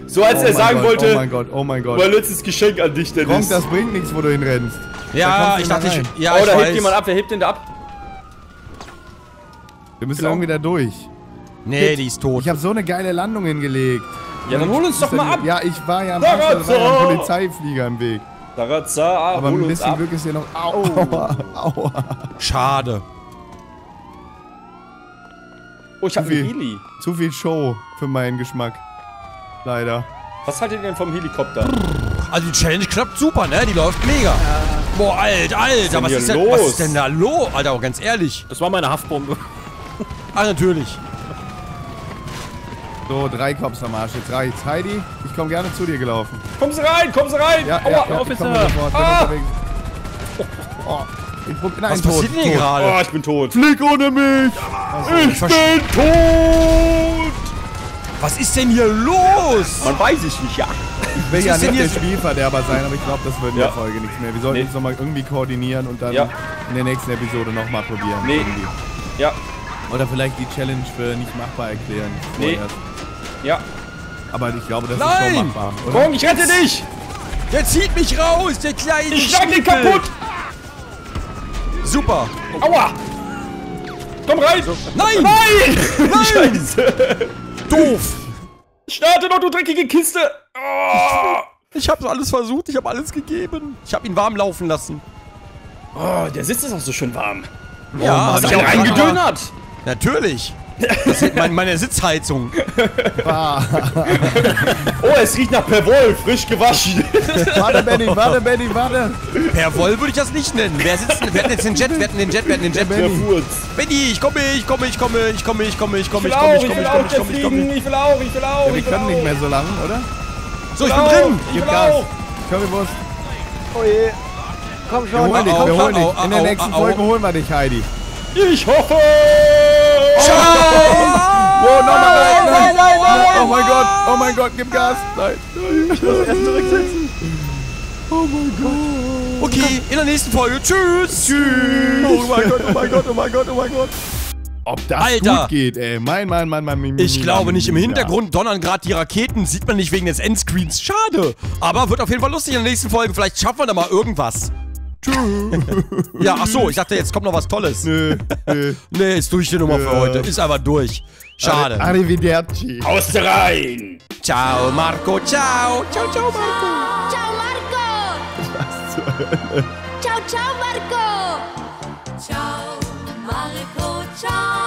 [SPEAKER 1] So als
[SPEAKER 2] Oh
[SPEAKER 1] er
[SPEAKER 2] mein
[SPEAKER 1] sagen
[SPEAKER 2] Gott,
[SPEAKER 1] wollte,
[SPEAKER 2] Oh mein Gott, oh mein
[SPEAKER 1] mein
[SPEAKER 2] Gott.
[SPEAKER 1] letztes Geschenk an dich,
[SPEAKER 2] Gronk,
[SPEAKER 1] Dennis.
[SPEAKER 2] das bringt nichts, wo du hinrennst.
[SPEAKER 3] Ja, ich dachte, ich, ja,
[SPEAKER 1] oh,
[SPEAKER 3] ich
[SPEAKER 1] da hebt
[SPEAKER 3] weiß.
[SPEAKER 1] jemand ab, wer hebt den da ab?
[SPEAKER 2] Wir müssen irgendwie da durch.
[SPEAKER 3] Nee, die ist tot.
[SPEAKER 2] Ich habe so eine geile Landung hingelegt.
[SPEAKER 1] Ja, dann hol uns doch mal ab.
[SPEAKER 2] Ja, ich war ja am ein
[SPEAKER 1] so.
[SPEAKER 2] Polizeiflieger im Weg.
[SPEAKER 1] Sarazar,
[SPEAKER 2] Aber ein bisschen. Glück ist hier noch. Au, aua, aua.
[SPEAKER 3] Schade.
[SPEAKER 1] Oh, ich hab
[SPEAKER 2] Zu viel.
[SPEAKER 1] einen Heli.
[SPEAKER 2] Zu viel Show für meinen Geschmack. Leider.
[SPEAKER 1] Was haltet ihr denn vom Helikopter?
[SPEAKER 3] Also die Challenge klappt super, ne? Die läuft mega. Boah, alt, Alter,
[SPEAKER 1] denn
[SPEAKER 3] was
[SPEAKER 1] hier
[SPEAKER 3] ist, denn,
[SPEAKER 1] los?
[SPEAKER 3] was ist denn da los? Alter, auch ganz ehrlich.
[SPEAKER 4] Das war meine Haftbombe.
[SPEAKER 3] Ah, natürlich.
[SPEAKER 2] So, drei Cops am Arsch. Jetzt reicht's. Heidi, ich komme gerne zu dir gelaufen.
[SPEAKER 1] Kommen Sie rein, kommen Sie rein!
[SPEAKER 2] Ja,
[SPEAKER 1] Aua,
[SPEAKER 2] ja, ja, ich
[SPEAKER 4] Officer.
[SPEAKER 2] sofort. Bin
[SPEAKER 1] Ah.
[SPEAKER 2] Oh, ich prob, nein,
[SPEAKER 3] Was
[SPEAKER 2] tot,
[SPEAKER 3] passiert denn hier gerade?
[SPEAKER 1] Oh, ich bin tot.
[SPEAKER 2] Flieg ohne mich!
[SPEAKER 1] Ich bin tot!
[SPEAKER 3] Was ist denn hier los?
[SPEAKER 1] Man weiß ich nicht, ja.
[SPEAKER 2] Ich will ja
[SPEAKER 3] ist denn
[SPEAKER 2] nicht der Spielverderber sein, aber ich glaube, das wird in
[SPEAKER 1] Ja.
[SPEAKER 2] der Folge nichts mehr. Wir sollten
[SPEAKER 1] Nee.
[SPEAKER 2] uns nochmal irgendwie koordinieren und dann
[SPEAKER 1] Ja.
[SPEAKER 2] in der nächsten Episode nochmal probieren.
[SPEAKER 1] Nee.
[SPEAKER 2] Irgendwie.
[SPEAKER 1] Ja,
[SPEAKER 2] Oder vielleicht die Challenge für nicht machbar erklären.
[SPEAKER 1] Nee.
[SPEAKER 2] vorerst.
[SPEAKER 1] ja.
[SPEAKER 2] Aber ich glaube, das ist
[SPEAKER 3] Nein!
[SPEAKER 2] schon machbar. Oder?
[SPEAKER 1] Ich rette dich!
[SPEAKER 3] Der zieht mich raus, der kleine
[SPEAKER 1] Ich schlag den kaputt!
[SPEAKER 3] Super.
[SPEAKER 1] Aua! Komm rein!
[SPEAKER 3] Nein!
[SPEAKER 1] Nein! Scheiße!
[SPEAKER 3] Doof.
[SPEAKER 1] Starte doch, du dreckige Kiste! Oh,
[SPEAKER 3] Ich habe alles versucht, ich habe alles gegeben. Ich habe ihn warm laufen lassen.
[SPEAKER 1] oh, der Sitz ist auch so schön warm.
[SPEAKER 3] ja,
[SPEAKER 2] Mann,
[SPEAKER 3] hab
[SPEAKER 1] Hast
[SPEAKER 3] ich
[SPEAKER 1] du
[SPEAKER 3] auch
[SPEAKER 1] reingedönert?
[SPEAKER 3] Natürlich. Das ist mein, meine Sitzheizung.
[SPEAKER 1] Oh, es riecht nach Perwoll, frisch gewaschen.
[SPEAKER 2] Warte, Benny, warte, Benny, warte.
[SPEAKER 3] Per Woll würde ich das nicht nennen. Wer sitzt denn? Wir hatten jetzt den Jet, wir hatten den Jet, wir hatten den Jet.
[SPEAKER 1] Der Furz.
[SPEAKER 3] Benny, ich komme, ich komme, ich komme, ich komme, ich komme, ich komme,
[SPEAKER 1] Ich
[SPEAKER 3] komme,
[SPEAKER 1] auch,
[SPEAKER 3] ich komme, ich
[SPEAKER 1] auch,
[SPEAKER 3] komme, ich komme, ich komme.
[SPEAKER 1] Ich will auch, ich will auch,
[SPEAKER 2] Ja, wir
[SPEAKER 1] ich will
[SPEAKER 2] können nicht
[SPEAKER 1] auch.
[SPEAKER 2] mehr so lang, oder?
[SPEAKER 3] So, ich bin
[SPEAKER 1] auch,
[SPEAKER 3] drin.
[SPEAKER 1] Ich
[SPEAKER 2] Gib
[SPEAKER 1] will
[SPEAKER 2] Gas.
[SPEAKER 1] auch.
[SPEAKER 2] Currywurst.
[SPEAKER 5] Oh je. Komm
[SPEAKER 2] Wir
[SPEAKER 5] schon.
[SPEAKER 2] holen dich, wir holen dich. In der nächsten Folge holen wir dich, Heidi.
[SPEAKER 1] Ich hoffe!
[SPEAKER 2] Wow, nochmal rein. Nein, nein, nein. Oh mein Gott, oh mein Gott, gib Gas. Nein.
[SPEAKER 3] Okay, in der nächsten Folge. Tschüss. Tschüss.
[SPEAKER 2] Oh mein Gott, oh mein Gott, oh mein Gott, oh mein Gott. Ob das
[SPEAKER 3] Alter.
[SPEAKER 2] gut geht, ey. Mein, mein, mein, mein, mein.
[SPEAKER 3] Ich glaube nicht. Im
[SPEAKER 2] Ja.
[SPEAKER 3] Hintergrund donnern gerade die Raketen. Sieht man nicht wegen des Endscreens. Schade. Aber wird auf jeden Fall lustig in der nächsten Folge. Vielleicht schaffen wir da mal irgendwas. Tschüss. ja, ach so. Ich dachte, jetzt kommt noch was Tolles.
[SPEAKER 2] Nö, nö.
[SPEAKER 3] Nee, ist durch die Nummer für
[SPEAKER 2] Ja.
[SPEAKER 3] heute. Ist einfach durch. Schade.
[SPEAKER 2] Arrivederci.
[SPEAKER 1] Aus der Reihen!
[SPEAKER 3] Ciao, Marco. Ciao. Ciao, ciao, Marco.
[SPEAKER 7] Ciao Marco! Ciao, ciao Marco! Ciao Marco, ciao!